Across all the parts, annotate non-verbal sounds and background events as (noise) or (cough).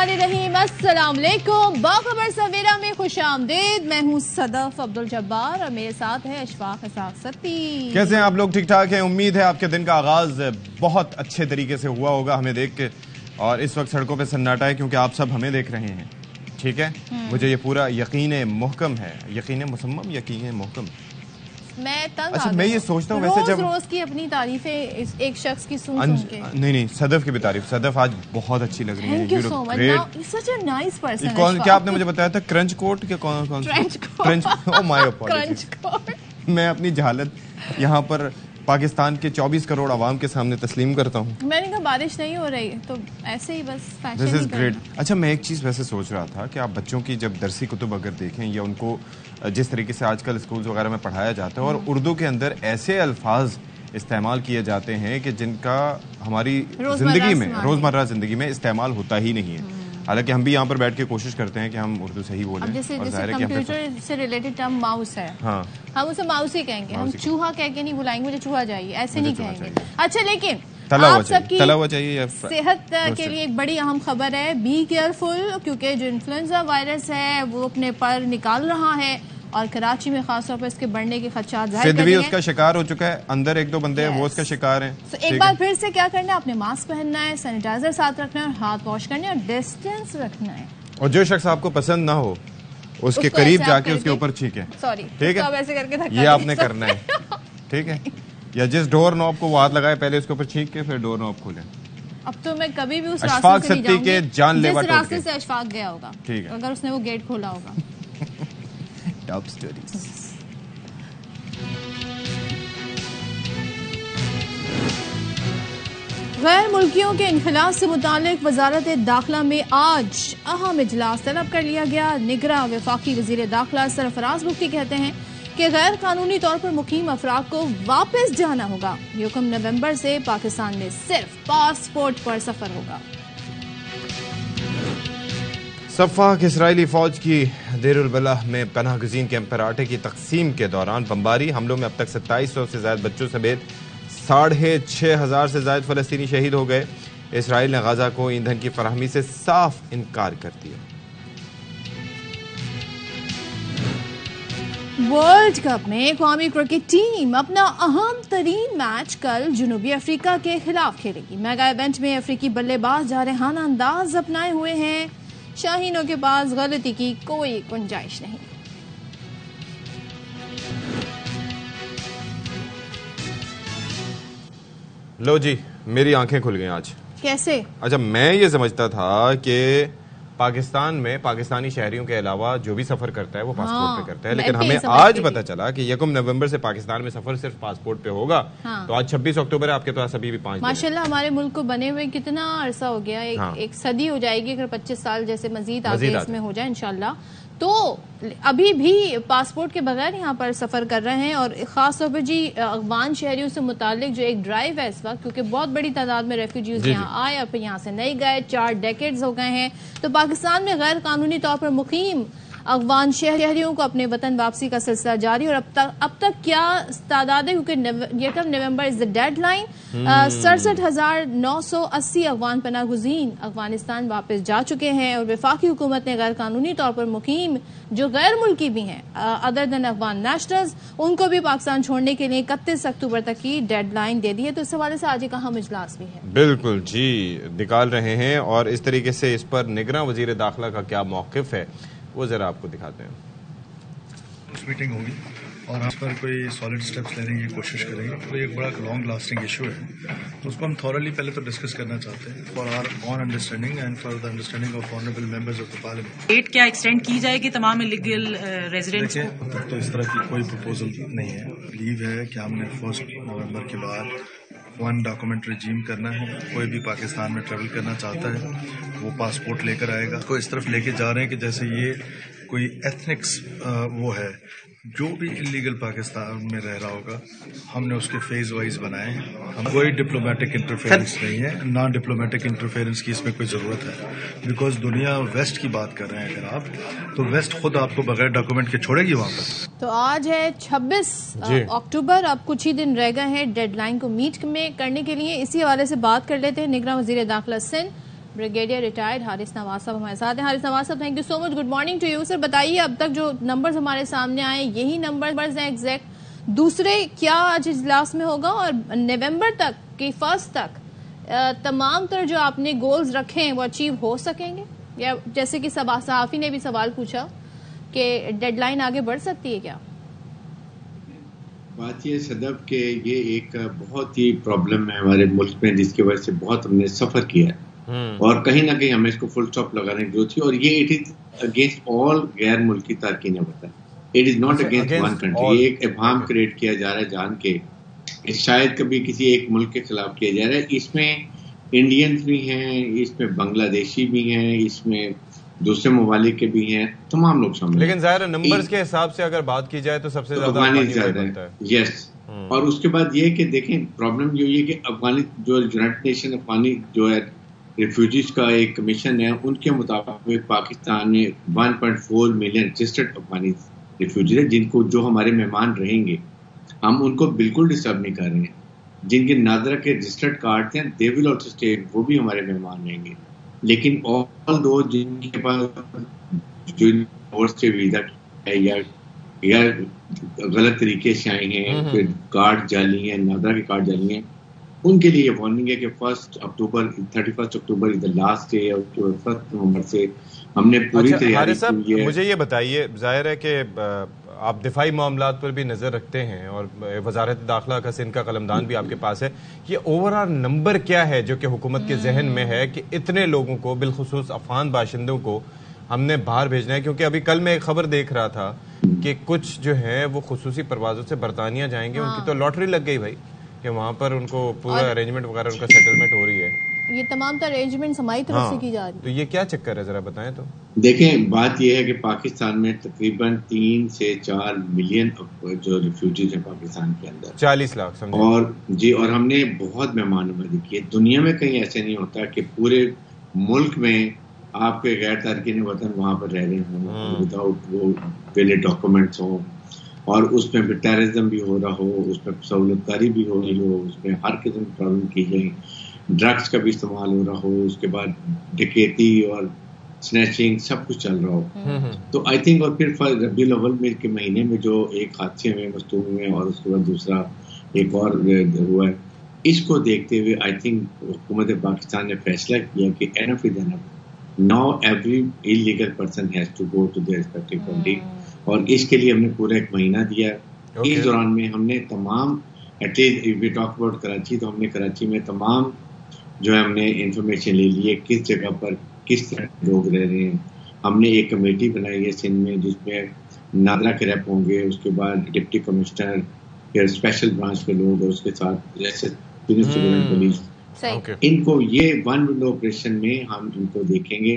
बिस्मिल्लाहिर्रहमानिर्रहीम अस्सलाम वालेकुम बाखबर सवेरा में खुश आमदेद। मैं हूँ सदफ अब्दुल जब्बार और मेरे साथ है अशफाक सत्ती कैसे हैं आप लोग? ठीक ठाक हैं? उम्मीद है आपके दिन का आगाज़ बहुत अच्छे तरीके से हुआ होगा हमें देख के। और इस वक्त सड़कों पे सन्नाटा है क्योंकि आप सब हमें देख रहे हैं। ठीक है? मुझे ये पूरा यकीन मुहकम है। यकीन मुसम्मम यकीन मुहकम मैं तंग अच्छा, मैं ये सोचता हूँ वैसे जब- रोज की अपनी तारीफें एक शख्स की सुन सुन के। नहीं नहीं सदफ की भी तारीफ़। सदफ आज बहुत अच्छी लग रही है। ये पर्सन कौन क्या आपने मुझे बताया था? क्रंच कोट के कौन कौन क्रंच ओ माय क्रंच कोट मैं अपनी जहालत यहाँ पर पाकिस्तान के 24 करोड़ आवाम के सामने तस्लीम करता हूँ। मैंने कहा बारिश नहीं हो रही तो ऐसे ही बस फ़ैशन दिस इज़ ग्रेट अच्छा मैं एक चीज़ वैसे सोच रहा था कि आप बच्चों की जब दरसी कुतुब अगर देखें या उनको जिस तरीके से आजकल स्कूल्स वगैरह में पढ़ाया जाता है और उर्दू के अंदर ऐसे अल्फाज इस्तेमाल किए जाते हैं कि जिनका हमारी ज़िंदगी में रोज़मर्रा ज़िंदगी में इस्तेमाल होता ही नहीं है। हालाँकि हम भी यहाँ पर बैठ के कोशिश करते हैं कि हम उर्दू सही बोलें। जैसे जैसे है कंप्यूटर से रिलेटेड टर्म माउस है। हाँ। हम उसे माउस ही कहेंगे। हम चूहा कह के नहीं बुलाएँगे मुझे चूहा चाहिए। ऐसे नहीं कहेंगे। अच्छा लेकिन आप सबकी सेहत के लिए एक बड़ी अहम खबर है। बी केयरफुल क्योंकि जो इन्फ्लुएंजा वायरस है वो अपने पर निकाल रहा है। और कराची में खासतौर पर इसके बढ़ने के खदशात दिए उसका शिकार हो चुका है। अंदर एक दो बंदे हैं वो उसका शिकार हैं। तो एक? बार फिर से क्या करना है? आपने मास्क पहनना है सैनिटाइजर साथ रखना है और हाथ वॉश करने हैं और डिस्टेंस रखना है। और जो शख्स आपको पसंद ना हो उसके करीब जाके उसके ऊपर छीके। सॉरी ठीक है? धक्का ये आपने करना है। ठीक है? या जिस डोर नॉब को वो हाथ लगाए पहले उसके ऊपर छीक के फिर डोर नॉब खोले। अब तो मैं कभी भी उस रास्ते से नहीं जाऊँगी। जिस रास्ते से अशफाक गया होगा। ठीक है। अगर उसने वो गेट खोला होगा। टॉप स्टोरीज गैर मुल्कियों के इनखलास से मुतालिक वजारत दाखिला में आज अहम इजलास तलब कर लिया गया। निगरा वफाकी वज़ीर दाखिला सरफराज मुफ्ती कहते हैं कि गैर कानूनी तौर पर मुकीम अफराद को वापस जाना होगा। युकम नवंबर से पाकिस्तान में सिर्फ़ पासपोर्ट पर सफ़र होगा। सफाक इसराइली फौज की देरबला में पनाह गजीन कैंप पराठे की तकसीम के दौरान बमबारी। हमलों में अब तक सत्ताईस सौ से ज़्यादा बच्चों समेत साढ़े छह हज़ार से ज़्यादा फलस्तीनी शहीद हो गए। इसराइल ने गजा को ईंधन की फरहमी से साफ़ इनकार कर दिया। वर्ल्ड कप में कौमी क्रिकेट टीम अपना अहम तरीन मैच कल जनूबी अफ्रीका के खिलाफ खेलेगी। मेगा इवेंट में अफ्रीकी बल्लेबाज जारहाना अंदाज अपनाए हुए हैं। शाहीनों के पास गलती की कोई गुंजाइश नहीं। लो जी मेरी आँखें खुल गई आज। कैसे? अच्छा मैं ये समझता था कि पाकिस्तान में पाकिस्तानी शहरियों के अलावा जो भी सफ़र करता है वो पासपोर्ट हाँ, पे करता है। लेकिन हमें आज पता चला कि यकम नवंबर से पाकिस्तान में सफ़र सिर्फ़ पासपोर्ट पे होगा। हाँ। तो आज 26 अक्टूबर है आपके पास अभी भी पाँच माशाल्लाह हमारे मुल्क को बने हुए कितना अरसा हो गया। एक, हाँ। एक सदी हो जाएगी अगर 25 साल जैसे मजीद आगे। इसमें हो जाए इंशाल्लाह। तो अभी भी पासपोर्ट के बगैर यहाँ पर सफ़र कर रहे हैं और खास तौर पर जी अफगान शहरियों से मुतालिक जो एक ड्राइव है इस वक्त क्योंकि बहुत बड़ी तादाद में रेफ्यूजीज यहाँ आए और फिर यहाँ से नहीं गए चार डेकेड्स हो गए हैं। तो पाकिस्तान में गैर कानूनी तौर पर मुकीम अफगान शहरियों को अपने वतन वापसी का सिलसिला जारी और अब तक अब तक क्या तादाद है क्योंकि यकम November is the deadline सड़सठ हज़ार नौ सौ अस्सी अफगान पना गुजीन अफ़गानिस्तान वापस जा चुके हैं और विफाकी हुकूमत ने गैर कानूनी तौर पर मुकीम जो गैर मुल्की भी हैं अदर देन अफगान नेशनल्स उनको भी पाकिस्तान छोड़ने के लिए इकतीस अक्टूबर तक की डेड लाइन दे दी है। तो इस हवाले से आज एक अहम इजलास भी है। बिल्कुल जी निकाल रहे हैं और इस तरीके से इस पर निगरान वज़ीर दाखिला का क्या मौकफ है? वो जरा आपको दिखाते हैं। मीटिंग होगी और हम पर कोई सॉलिड स्टेप्स लेने की कोशिश करेंगे। तो ये एक बड़ा लॉन्ग लास्टिंग इशू है। तो उसको हम थॉरली पहले तो डिस्कस करना चाहते हैं for our own understanding and for the understanding of honourable members of the parliament date क्या एक्सटेंड की जाएगी तमाम इलीगल रेजिडेंट्स को? तक तो इस तरह की कोई प्रपोजल नहीं है। लीव है कि हमने फ़र्स्ट नवंबर के बाद वन डॉक्यूमेंट रिजीम करना है। कोई भी पाकिस्तान में ट्रेवल करना चाहता है, वो पासपोर्ट लेकर आएगा। को इस तरफ़ लेके जा रहे हैं कि जैसे ये कोई एथनिक्स वो है। जो भी इलीगल पाकिस्तान में रह रहा होगा हमने उसके फ़ेज़ वाइज बनाए हम कोई डिप्लोमेटिक इंटरफेरेंस नहीं है नॉन डिप्लोमेटिक इंटरफेरेंस की इसमें कोई ज़रूरत है। बिकॉज़ दुनिया वेस्ट की बात कर रहे हैं अगर आप तो वेस्ट खुद आपको बगैर डॉक्यूमेंट के छोड़ेगी वहाँ पर। तो आज है 26 अक्टूबर अब कुछ ही दिन रह गए हैं डेडलाइन को मीट में करने के लिए। इसी हवाले से बात कर लेते हैं निगरान वज़ीर दाखिला सिंध ब्रिगेडियर रिटायर्ड हारिस नवाज़ साहब हमारे साथ हैं। Haris Nawaz sahab thank you so much good morning to you sir बताइए अब तक जो नंबर्स हमारे सामने आए, यही नंबर हैं एग्जैक्ट दूसरे क्या आज इजलास में होगा और नवंबर तक की फ़र्स्ट तक तमाम तरह जो आपने गोल्स रखे हैं, वो अचीव हो सकेंगे? या जैसे कि सहाफ़ी ने भी सवाल पूछा कि डेडलाइन आगे बढ़ सकती है क्या? बात यह सदब के, ये एक बहुत ही प्रॉब्लम है हमारे मुल्क में, जिसकी वजह से बहुत हमने सफ़र किया है। और कहीं ना कहीं हमें इसको फुल स्टॉप लगाने की ज़रूरत थी और ये इट इज़ अगेंस्ट ऑल गैर मुल्की तारकिन बताया it is not against one country ये एक एबाम क्रिएट किया जा रहा है जान के शायद कभी किसी एक मुल्क के खिलाफ किया जा रहा है। इसमें इंडियंस भी हैं इसमें बांग्लादेशी भी हैं इसमें दूसरे ममालिक के भी हैं तमाम लोग शामिल लेकिन ज़ाहिर नंबर्स के हिसाब से अगर बात की जाए तो सबसे तो ज़्यादा ज़्यादा है। Yes hmm. और उसके बाद ये कि देखें प्रॉब्लम ये है कि अफगानी जो यूनाइटेड नेशन अफगानी जो है रिफ्यूजीज का एक कमीशन है। उनके मुताबिक पाकिस्तान में 1.4 मिलियन रजिस्टर्ड अफगानी रिफ्यूजीज है जिनको जो हमारे मेहमान रहेंगे। हम उनको बिल्कुल डिस्टर्ब नहीं कर रहे हैं। जिनके नादरा के रजिस्टर्ड कार्ड हैं दे विल ऑल्सो स्टे वो भी हमारे मेहमान रहेंगे। लेकिन ऑल दो जिनके पास जो वीज़ा है या या गलत तरीके से आए हैं फिर कार्ड हम्म। जाली हैं नादरा के कार्ड जाली हैं उनके लिए ये वार्निंग है कि first October thirty first October is the last day और फ़र्स्ट नवंबर से हमने पूरी अच्छा, तैयारी की है। मुझे ये बताइए ज़ाहिर है कि आप दिफाई मामला पर भी नज़र रखते हैं और वजारत दाखिला का सिंध का कलमदान भी आपके पास है। ये ओवरऑल नंबर क्या है जो कि हुकूमत के जहन में है कि इतने लोगों को बिलखसूस अफान बाशिंदों को हमने बाहर भेजना है? क्योंकि अभी कल मैं एक खबर देख रहा था कि कुछ जो है वो खसूसी परवाजों से बरतानिया जाएँगे हाँ। उनकी तो लॉटरी लग गई भाई। कि वहाँ पर उनको पूरा अरेंजमेंट वगैरह उनका सेटलमेंट हो रही है। ये तमाम तरह अरेंजमेंट हमारी तरफ़ हाँ, से की जा रही है। तो ये क्या चक्कर है जरा बताएँ तो। देखें बात ये है कि पाकिस्तान में तकरीबन तीन से चार मिलियन जो रिफ्यूजीज हैं पाकिस्तान के अंदर। चालीस लाख और जी और हमने बहुत मेहमान नवाजी की है। दुनिया में कहीं ऐसे नहीं होता कि पूरे मुल्क में आपके गैर तारकिन वतन वहाँ पर रह रहे हों। विदाउट हाँ। वो पहले डॉक्यूमेंट्स हो और उसमें फिर टेररिज्म भी हो रहा हो उसमें सहूलतकारी भी हो रही हो उसमें हर किस्म की प्रॉब्लम की गई। ड्रग्स का भी इस्तेमाल हो रहा हो उसके बाद डकैती और स्नैचिंग सब कुछ चल रहा हो। हम्म, हम्म। तो आई थिंक और फिर रबी अव्वल में के महीने में जो एक हादसे में मस्तूम हुए और उसके बाद दूसरा एक और हुआ है। इसको देखते हुए आई थिंक हुकूमत पाकिस्तान ने फैसला किया कि enough is enough now every illegal person has to go to their respective country और इसके लिए हमने पूरा एक महीना दिया। Okay. इस दौरान में हमने तमाम at least we talk about Karachi तो हमने कराची में तमाम जो है हमने इंफॉर्मेशन ले ली है किस जगह पर किस तरह लोग रह रहे हैं। हमने एक कमेटी बनाई है सिंध में जिसमें नादरा के रैप होंगे उसके बाद डिप्टी कमिश्नर फिर स्पेशल ब्रांच के लोग और उसके साथ पुलिस इनको ये वन विंडो ऑपरेशन में हम इनको देखेंगे।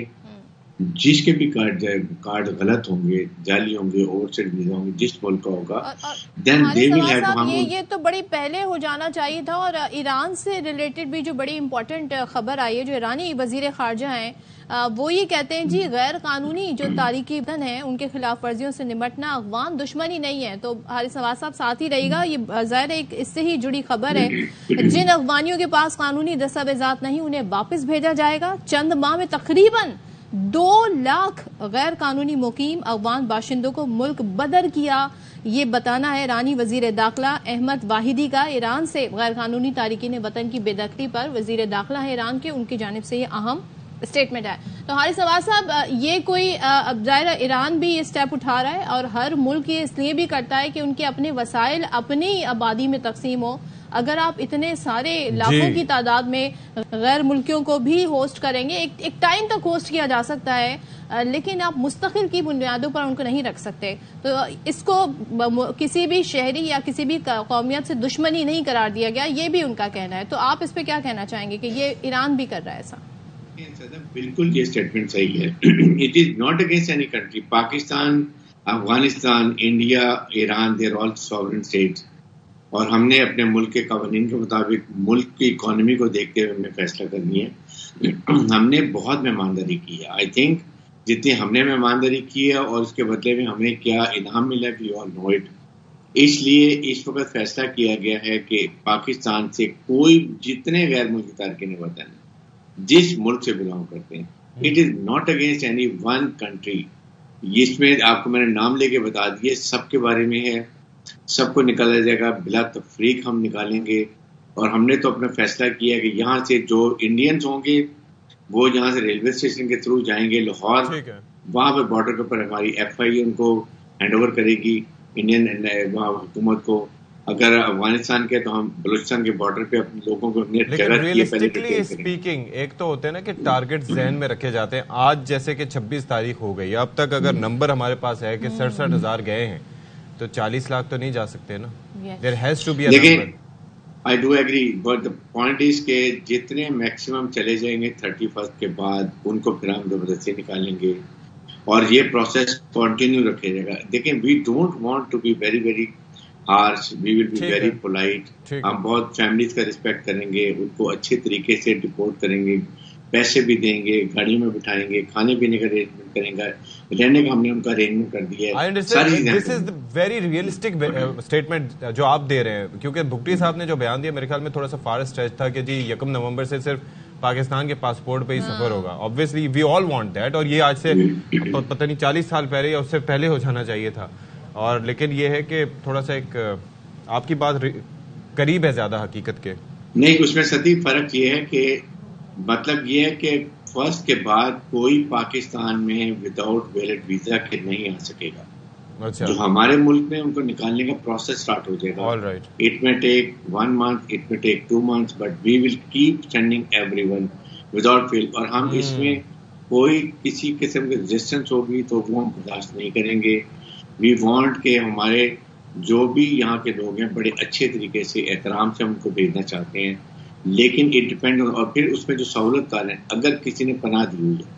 जिसके भी कार्ड जाए कार्ड गलत होंगे जाली होंगे ओवरसेट वीज़ा होंगे जिस मुल्क का होगा देन दे विल हैव ये ये तो बड़ी पहले हो जाना चाहिए था और ईरान से रिलेटेड भी जो बड़ी इंपॉर्टेंट खबर आई है जो ईरानी वज़ीर खारजा हैं वो ये कहते हैं जी गैर कानूनी जो तारीखी बदन है उनके खिलाफ वर्जियों से निपटना अफगान दुश्मनी नहीं है। तो हारिस नवाज़ साहब साथ ही रहेगा ये ज़ाहिर एक इससे ही जुड़ी खबर है। जिन अफगानियों के पास कानूनी दस्तावेजात नहीं उन्हें वापस भेजा जाएगा। चंद माह में तकरीबन दो लाख गैर कानूनी मुकीम अफगान बाशिंदों को मुल्क बदर किया, ये बताना है रानी वज़ीर दाखिला अहमद वाहिदी का। ईरान से गैर कानूनी तारीखीन वतन की बेदखली पर वज़ीर दाखिला है ईरान के, उनकी जानब से ये अहम स्टेटमेंट है। तो हारिस नवाज़ साहब ये कोई अब ज़ाहिर ईरान भी ये स्टेप उठा रहा है और हर मुल्क ये इसलिए भी करता है कि उनके अपने वसाइल अपनी आबादी में तकसीम हो। अगर आप इतने सारे लाखों की तादाद में गैर मुल्कियों को भी होस्ट करेंगे एक, एक टाइम तक होस्ट किया जा सकता है लेकिन आप मुस्तकिल की बुनियादों पर उनको नहीं रख सकते। तो इसको किसी भी शहरी या किसी भी कौमियत से दुश्मनी नहीं करार दिया गया ये भी उनका कहना है। तो आप इस पर क्या कहना चाहेंगे कि ये ईरान भी कर रहा है ऐसा? बिल्कुल ये स्टेटमेंट सही है। It is not against any country Pakistan Afghanistan India Iran they're all sovereign states और हमने अपने मुल्क के कवानीन के मुताबिक मुल्क की इकोनॉमी को देखते हुए हमने फैसला करनी है हमने बहुत मेहमानदारी की है। आई थिंक जितनी हमने मेहमानदारी की है और उसके बदले में हमें क्या इनाम मिला वी ऑल नो इट इसलिए इस वक्त फैसला किया गया है कि पाकिस्तान से कोई जितने गैर मुल्की तारकिन वतन जिस मुल्क से बिलोंग करते हैं। It is not against any one country इसमें आपको मैंने नाम लेके बता दिए सबके बारे में है। सबको निकाला जाएगा बिला तफरीक हम निकालेंगे। और हमने तो अपना फैसला किया कि यहाँ से जो इंडियंस होंगे वो यहाँ से रेलवे स्टेशन के थ्रू जाएँगे लाहौर। वहाँ पर बॉर्डर के ऊपर हमारी एफ़ आई उनको हैंड ओवर करेगी इंडियन हुकूमत को। अगर अफ़गानिस्तान के तो हम बलूचिस्तान के बॉर्डर पे अपने लोगों को रियलिस्टिकली स्पीकिंग एक तो होते हैं ना कि टारगेट जहन में रखे जाते हैं। आज जैसे कि 26 तारीख हो गई अब तक अगर नंबर हमारे पास है कि सड़सठ हज़ार गए हैं तो 40 लाख तो नहीं जा सकते ना? देर हैज़ टू बी लेकिन I do agree but the point is के जितने मैक्सिमम चले जाएँगे थर्टी फ़र्स्ट के बाद उनको फिर हम ज़बरदस्ती निकालेंगे। और ये प्रोसेस कंटिन्यू रखे जाएगा देखिए we don't want to be very very harsh we will be very polite हम बहुत फैमिलीज़ का रिस्पेक्ट करेंगे उनको अच्छे तरीके से डिपोर्ट करेंगे। पैसे भी देंगे गाड़ी में बिठाएँगे खाने पीने का अरेंजमेंट करेंगे। रहने का हमने उनका अरेंजमेंट कर दिया है। This is very realistic statement जो आप दे रहे हैं। क्योंकि भुगटी साहब ने जो बयान दिया मेरे ख्याल में थोड़ा सा फार स्ट्रेच था कि जी यकम नवंबर से सिर्फ़ पाकिस्तान के पासपोर्ट पे ही सफ़र हाँ। होगा। Obviously we all want that और ये आज से पता नहीं चालीस साल पहले या उससे पहले हो जाना चाहिए था। और लेकिन ये है कि थोड़ा सा एक आपकी बात करीब है ज़्यादा हकीकत के। नहीं उसमें सती फ़र्क ये है कि मतलब ये है कि फ़र्स्ट के बाद कोई पाकिस्तान में विदाउट वैलिड वीज़ा के नहीं आ सकेगा। अच्छा। जो हमारे मुल्क में उनको निकालने का प्रोसेस स्टार्ट हो जाएगा। It may take one month it may take two month but we will keep sending everyone without fail और हम hmm. इसमें कोई किसी किस्म की रेजिस्टेंस होगी तो वो हम बर्दाश्त नहीं करेंगे। वी वॉन्ट के हमारे जो भी यहाँ के लोग हैं बड़े अच्छे तरीके से एहतराम से उनको भेजना चाहते हैं। लेकिन इट डिपेंड और फिर उसमें जो सहूलत कार है अगर किसी ने पनाह दी हुई है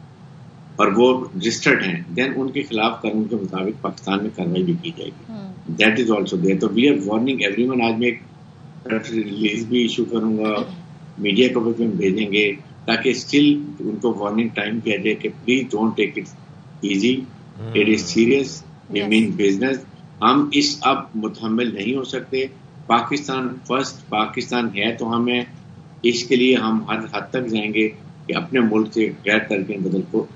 और वो रजिस्टर्ड हैं देन उनके खिलाफ कानून के मुताबिक पाकिस्तान में कार्रवाई भी की जाएगी। दैट इज़ ऑल्सो देर तो वी आर वार्निंग एवरी आज मैं एक रिलीज़ भी इशू करूँगा मीडिया को भी हम भेजेंगे ताकि स्टिल उनको वार्निंग टाइम किया जाए कि please don't take it easy it is serious we mean business हम इस अब मुतहमल नहीं हो सकते। पाकिस्तान फ़र्स्ट पाकिस्तान है तो हमें इसके लिए हम हर हद तक जाएँगे कि अपने मुल्क से गैर तरके बदल को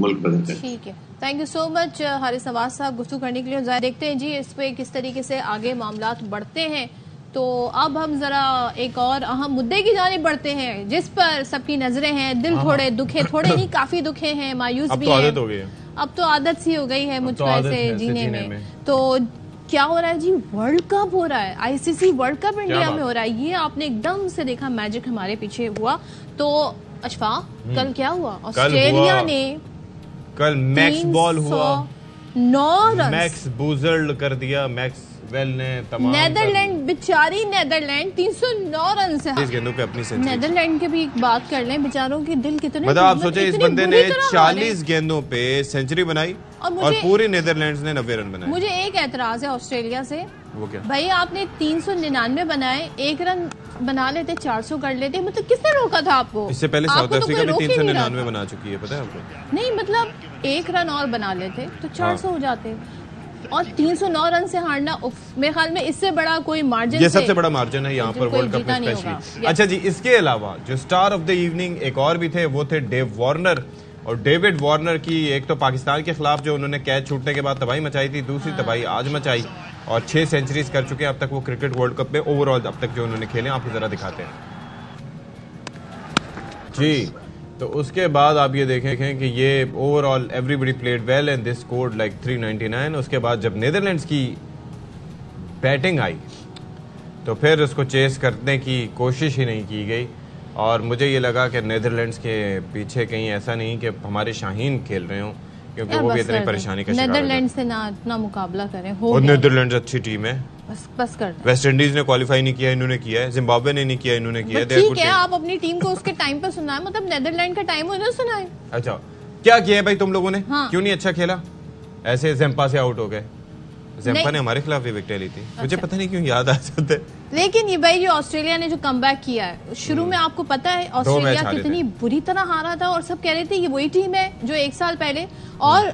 मुल्क बदल ठीक है। Thank you so much Haris Nawaz sahab गुफ्तु करने के लिए। देखते हैं जी इस पे किस तरीके से आगे मामला बढ़ते हैं। तो अब हम जरा एक और अहम मुद्दे की जाने बढ़ते हैं जिस पर सबकी नज़रें हैं दिल हाँ, थोड़े हाँ। दुखे थोड़े नहीं (laughs) काफ़ी दुखे हैं मायूस भी तो है। अब तो आदत सी हो गई है मुझको तो ऐसे जीने में।, में। तो क्या हो रहा है जी? वर्ल्ड कप हो रहा है। आईसीसी वर्ल्ड कप इंडिया में हो रहा है। ये आपने एकदम से देखा मैजिक हमारे पीछे हुआ। तो अशफा हम्म। कल क्या हुआ? ऑस्ट्रेलिया ने कल मैक्स बॉल हुआ। नौ रन मैक्स बूजर्ड कर दिया मैक्स वेल ने तमाम नेदरलैंड बेचारी नेदरलैंड 309 रन से इस गेंदों पे अपनी सेंचुरी नेदरलैंड के भी एक बात कर लें बेचारों के दिल कितने मतलब आप सोचे इस बंदे ने 40 गेंदों पे सेंचुरी बनाई और, और पूरी नेदरलैंड्स ने नब्बे रन बनाए। मुझे एक एतराज़ है ऑस्ट्रेलिया से। वो क्या? भाई आपने तीन सौ निन्यानवे बनाए एक रन बना लेते चार सौ कर लेते मतलब किसने रोका था आपको? इससे पहले साउथ तो अफ्रीका भी तीन सौ निन्यानवे बना चुकी है पता है आपको? नहीं मतलब एक रन और बना लेते तो चार सौ हो जाते। और 309 रन से हारना मेरे ख्याल में इससे बड़ा कोई मार्जिन ये सबसे बड़ा मार्जिन है यहाँ पर वर्ल्ड कप में स्पेशली अच्छा जी इसके अलावा जो स्टार ऑफ़ द इवनिंग एक और भी थे वो थे डेव वार्नर और डेविड वार्नर की एक तो पाकिस्तान के खिलाफ जो उन्होंने कैच छूटने के बाद तबाही मचाई थी दूसरी हाँ। तबाही आज मचाई और छह सेंचुरीज कर चुके हैं अब तक वो क्रिकेट वर्ल्ड कप में ओवरऑल अब तक जो उन्होंने खेले आपको जरा दिखाते हैं। जी। तो उसके बाद आप ये देखें कि ये overall everybody played well and this scored like 399 उसके बाद जब नीदरलैंड्स की बैटिंग आई तो फिर उसको चेस करने की कोशिश ही नहीं की गई। और मुझे ये लगा कि नीदरलैंड्स के पीछे कहीं ऐसा नहीं कि हमारे शाहीन खेल रहे हों। क्योंकि वो भी इतनी परेशानी का नीदरलैंड से ना इतना मुकाबला करें हो और नीदरलैंड अच्छी टीम है। बस बस कर वेस्ट इंडीज ने क्वालिफाई नहीं किया इन्होंने किया है। जिम्बाब्वे ने नहीं किया इन्होंने किया है। ठीक है आप अपनी टीम को उसके टाइम पर सुनाए। मतलब नेदरलैंड का टाइम उन्होंने सुनाए अच्छा क्या किया है भाई तुम लोगों ने? हाँ। क्यों नहीं अच्छा खेला? ऐसे जेम्पा से आउट हो गए। जेम्पा ने हमारे खिलाफ भी विकेट ली थी। अच्छा। मुझे पता नहीं क्यों याद आ जाते लेकिन ये भाई जो ऑस्ट्रेलिया ने जो कम किया है शुरू में आपको पता है ऑस्ट्रेलिया कितनी बुरी तरह हारा था और सब कह रहे थे ये वही टीम है जो एक साल पहले। और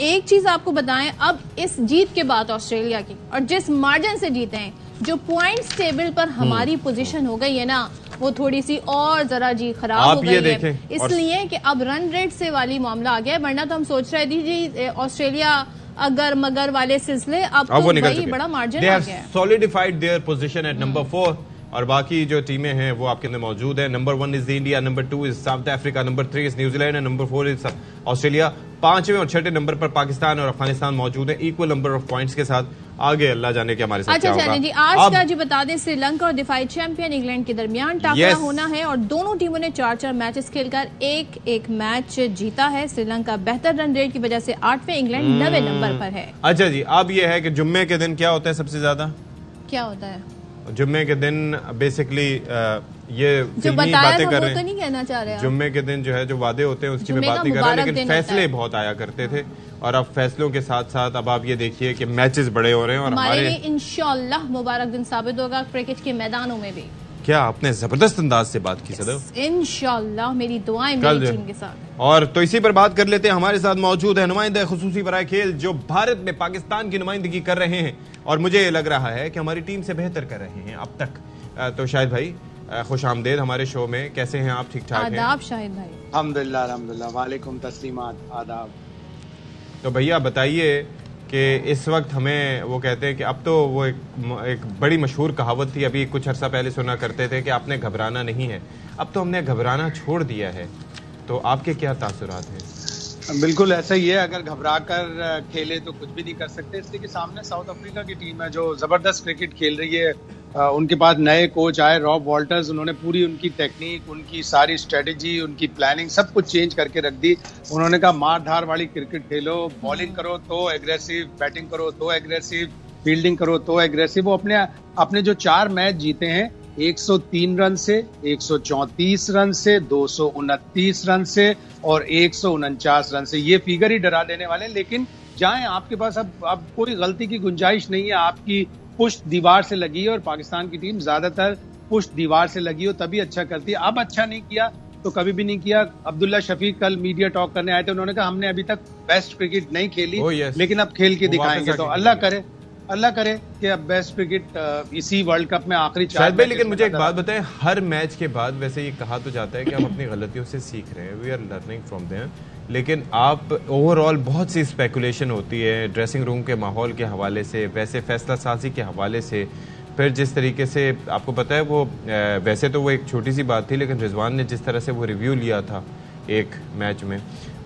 एक चीज़ आपको बताएँ अब इस जीत के बाद ऑस्ट्रेलिया की और जिस मार्जिन से जीते हैं जो पॉइंट्स टेबल पर हमारी पोजीशन हम्म। हो गई है ना वो थोड़ी सी और जरा जी खराब हो गई है। इसलिए कि अब रन रेट से वाली मामला आ गया है वरना तो हम सोच रहे थे जी ऑस्ट्रेलिया अगर मगर वाले सिलसिले अब तो वो निकल बड़ा मार्जिन आ गया solidified their position at number four और बाकी जो टीमें हैं वो आपके अंदर मौजूद है। Number one is India number two is south Africa number three is New Zealand and number four is Australia पाँचवें और छठे नंबर पर पाकिस्तान और अफ़गानिस्तान मौजूद है। इक्वल नंबर ऑफ़ पॉइंट्स के साथ आगे अल्लाह जाने के हमारे साथ अच्छा क्या होगा। जी आज अब का जी बता दें श्रीलंका और दिफाई चैंपियन इंग्लैंड के दरमियान टाकरा. होना है और दोनों टीमों ने चार चार मैचेस खेलकर एक एक मैच जीता है। श्रीलंका बेहतर रन रेट की वजह से आठवें इंग्लैंड. नवे नंबर पर है। अच्छा जी अब ये है कि जुम्मे के दिन क्या होता है सबसे ज़्यादा? क्या होता है? जुम्मे के दिन बेसिकली ये जो बातें था कर वो रहे तो हैं। नहीं कहना चाह रहे जुम्मे के दिन जो है जो वादे होते हैं उसकी मैं बात नहीं कर रहा लेकिन फैसले बहुत आया करते थे। और अब फैसलों के साथ साथ अब आप ये देखिए कि मैचेस बड़े हो रहे हैं और हमारे लिए मुबारक दिन साबित होगा क्रिकेट के मैदानों में भी। क्या आपने ज़बरदस्त अंदाज से बात की सदर? इंशाल्लाह मेरी दुआएँ मेरी टीम के साथ। और तो इसी पर बात कर लेते हैं। हमारे साथ मौजूद है नुमाइंदा खसूसी बराए खेल जो भारत में पाकिस्तान की नुमाइंदगी कर रहे हैं। और मुझे ये लग रहा है कि हमारी टीम से बेहतर कर रहे हैं अब तक। तो शायद भाई खुश आमदेद हमारे शो में। कैसे हैं आप? ठीक ठाक हैं? आदाब शाहिद भाई। अलहमदिल्ला अलहमदिल्ला वालेकुम तस्लीमात आदाब। तो भैया बताइए कि इस वक्त हमें वो कहते हैं कि अब तो वो एक, एक बड़ी मशहूर कहावत थी। अभी कुछ अर्सा पहले सुना करते थे कि आपने घबराना नहीं है। अब तो हमने घबराना छोड़ दिया है। तो आपके क्या तासुरात हैं? बिल्कुल ऐसा ही है। अगर घबरा कर खेले तो कुछ भी नहीं कर सकते। इसलिए कि सामने साउथ अफ्रीका की टीम है जो ज़बरदस्त क्रिकेट खेल रही है। उनके पास नए कोच आए रॉब वॉल्टर्स उन्होंने पूरी उनकी टेक्निक उनकी सारी स्ट्रेटेजी उनकी प्लानिंग सब कुछ चेंज करके रख दी। उन्होंने कहा, मार धार वाली क्रिकेट खेलो बॉलिंग करो तो एग्रेसिव बैटिंग करो तो एग्रेसिव फील्डिंग करो तो एग्रेसिव वो अपने अपने जो चार मैच जीते हैं 103 रन से 134 रन से, दो सौ उनतीस रन से और एक सौ उनचास रन से। ये फिगर ही डरा देने वाले लेकिन जाएँ, आपके पास अब अब कोई गलती की गुंजाइश नहीं है, आपकी पुष्ट दीवार से लगी है और पाकिस्तान की टीम ज़्यादातर पुष्ट दीवार से लगी हो तभी अच्छा करती है। अब अच्छा नहीं किया तो कभी भी नहीं किया। अब्दुल्ला शफीक कल मीडिया टॉक करने आए थे उन्होंने कहा हमने अभी तक बेस्ट क्रिकेट नहीं खेली Oh, yes. लेकिन अब खेल के दिखाएँगे। तो अल्लाह करे अल्लाह करे कि अब बेस्ट क्रिकेट इसी वर्ल्ड कप में आखिरी चार शायद भाई लेकिन मुझे एक बात बताएँ हर मैच के बाद वैसे ये कहा तो जाता है कि हम अपनी गलतियों से सीख रहे हैं। We are learning from them लेकिन आप ओवरऑल बहुत सी स्पेकुलेशन होती है ड्रेसिंग रूम के माहौल के हवाले से, वैसे फैसला साजी के हवाले से। फिर जिस तरीके से, आपको पता है वो वैसे तो वो एक छोटी सी बात थी, लेकिन रिजवान ने जिस तरह से वो रिव्यू लिया था एक मैच में,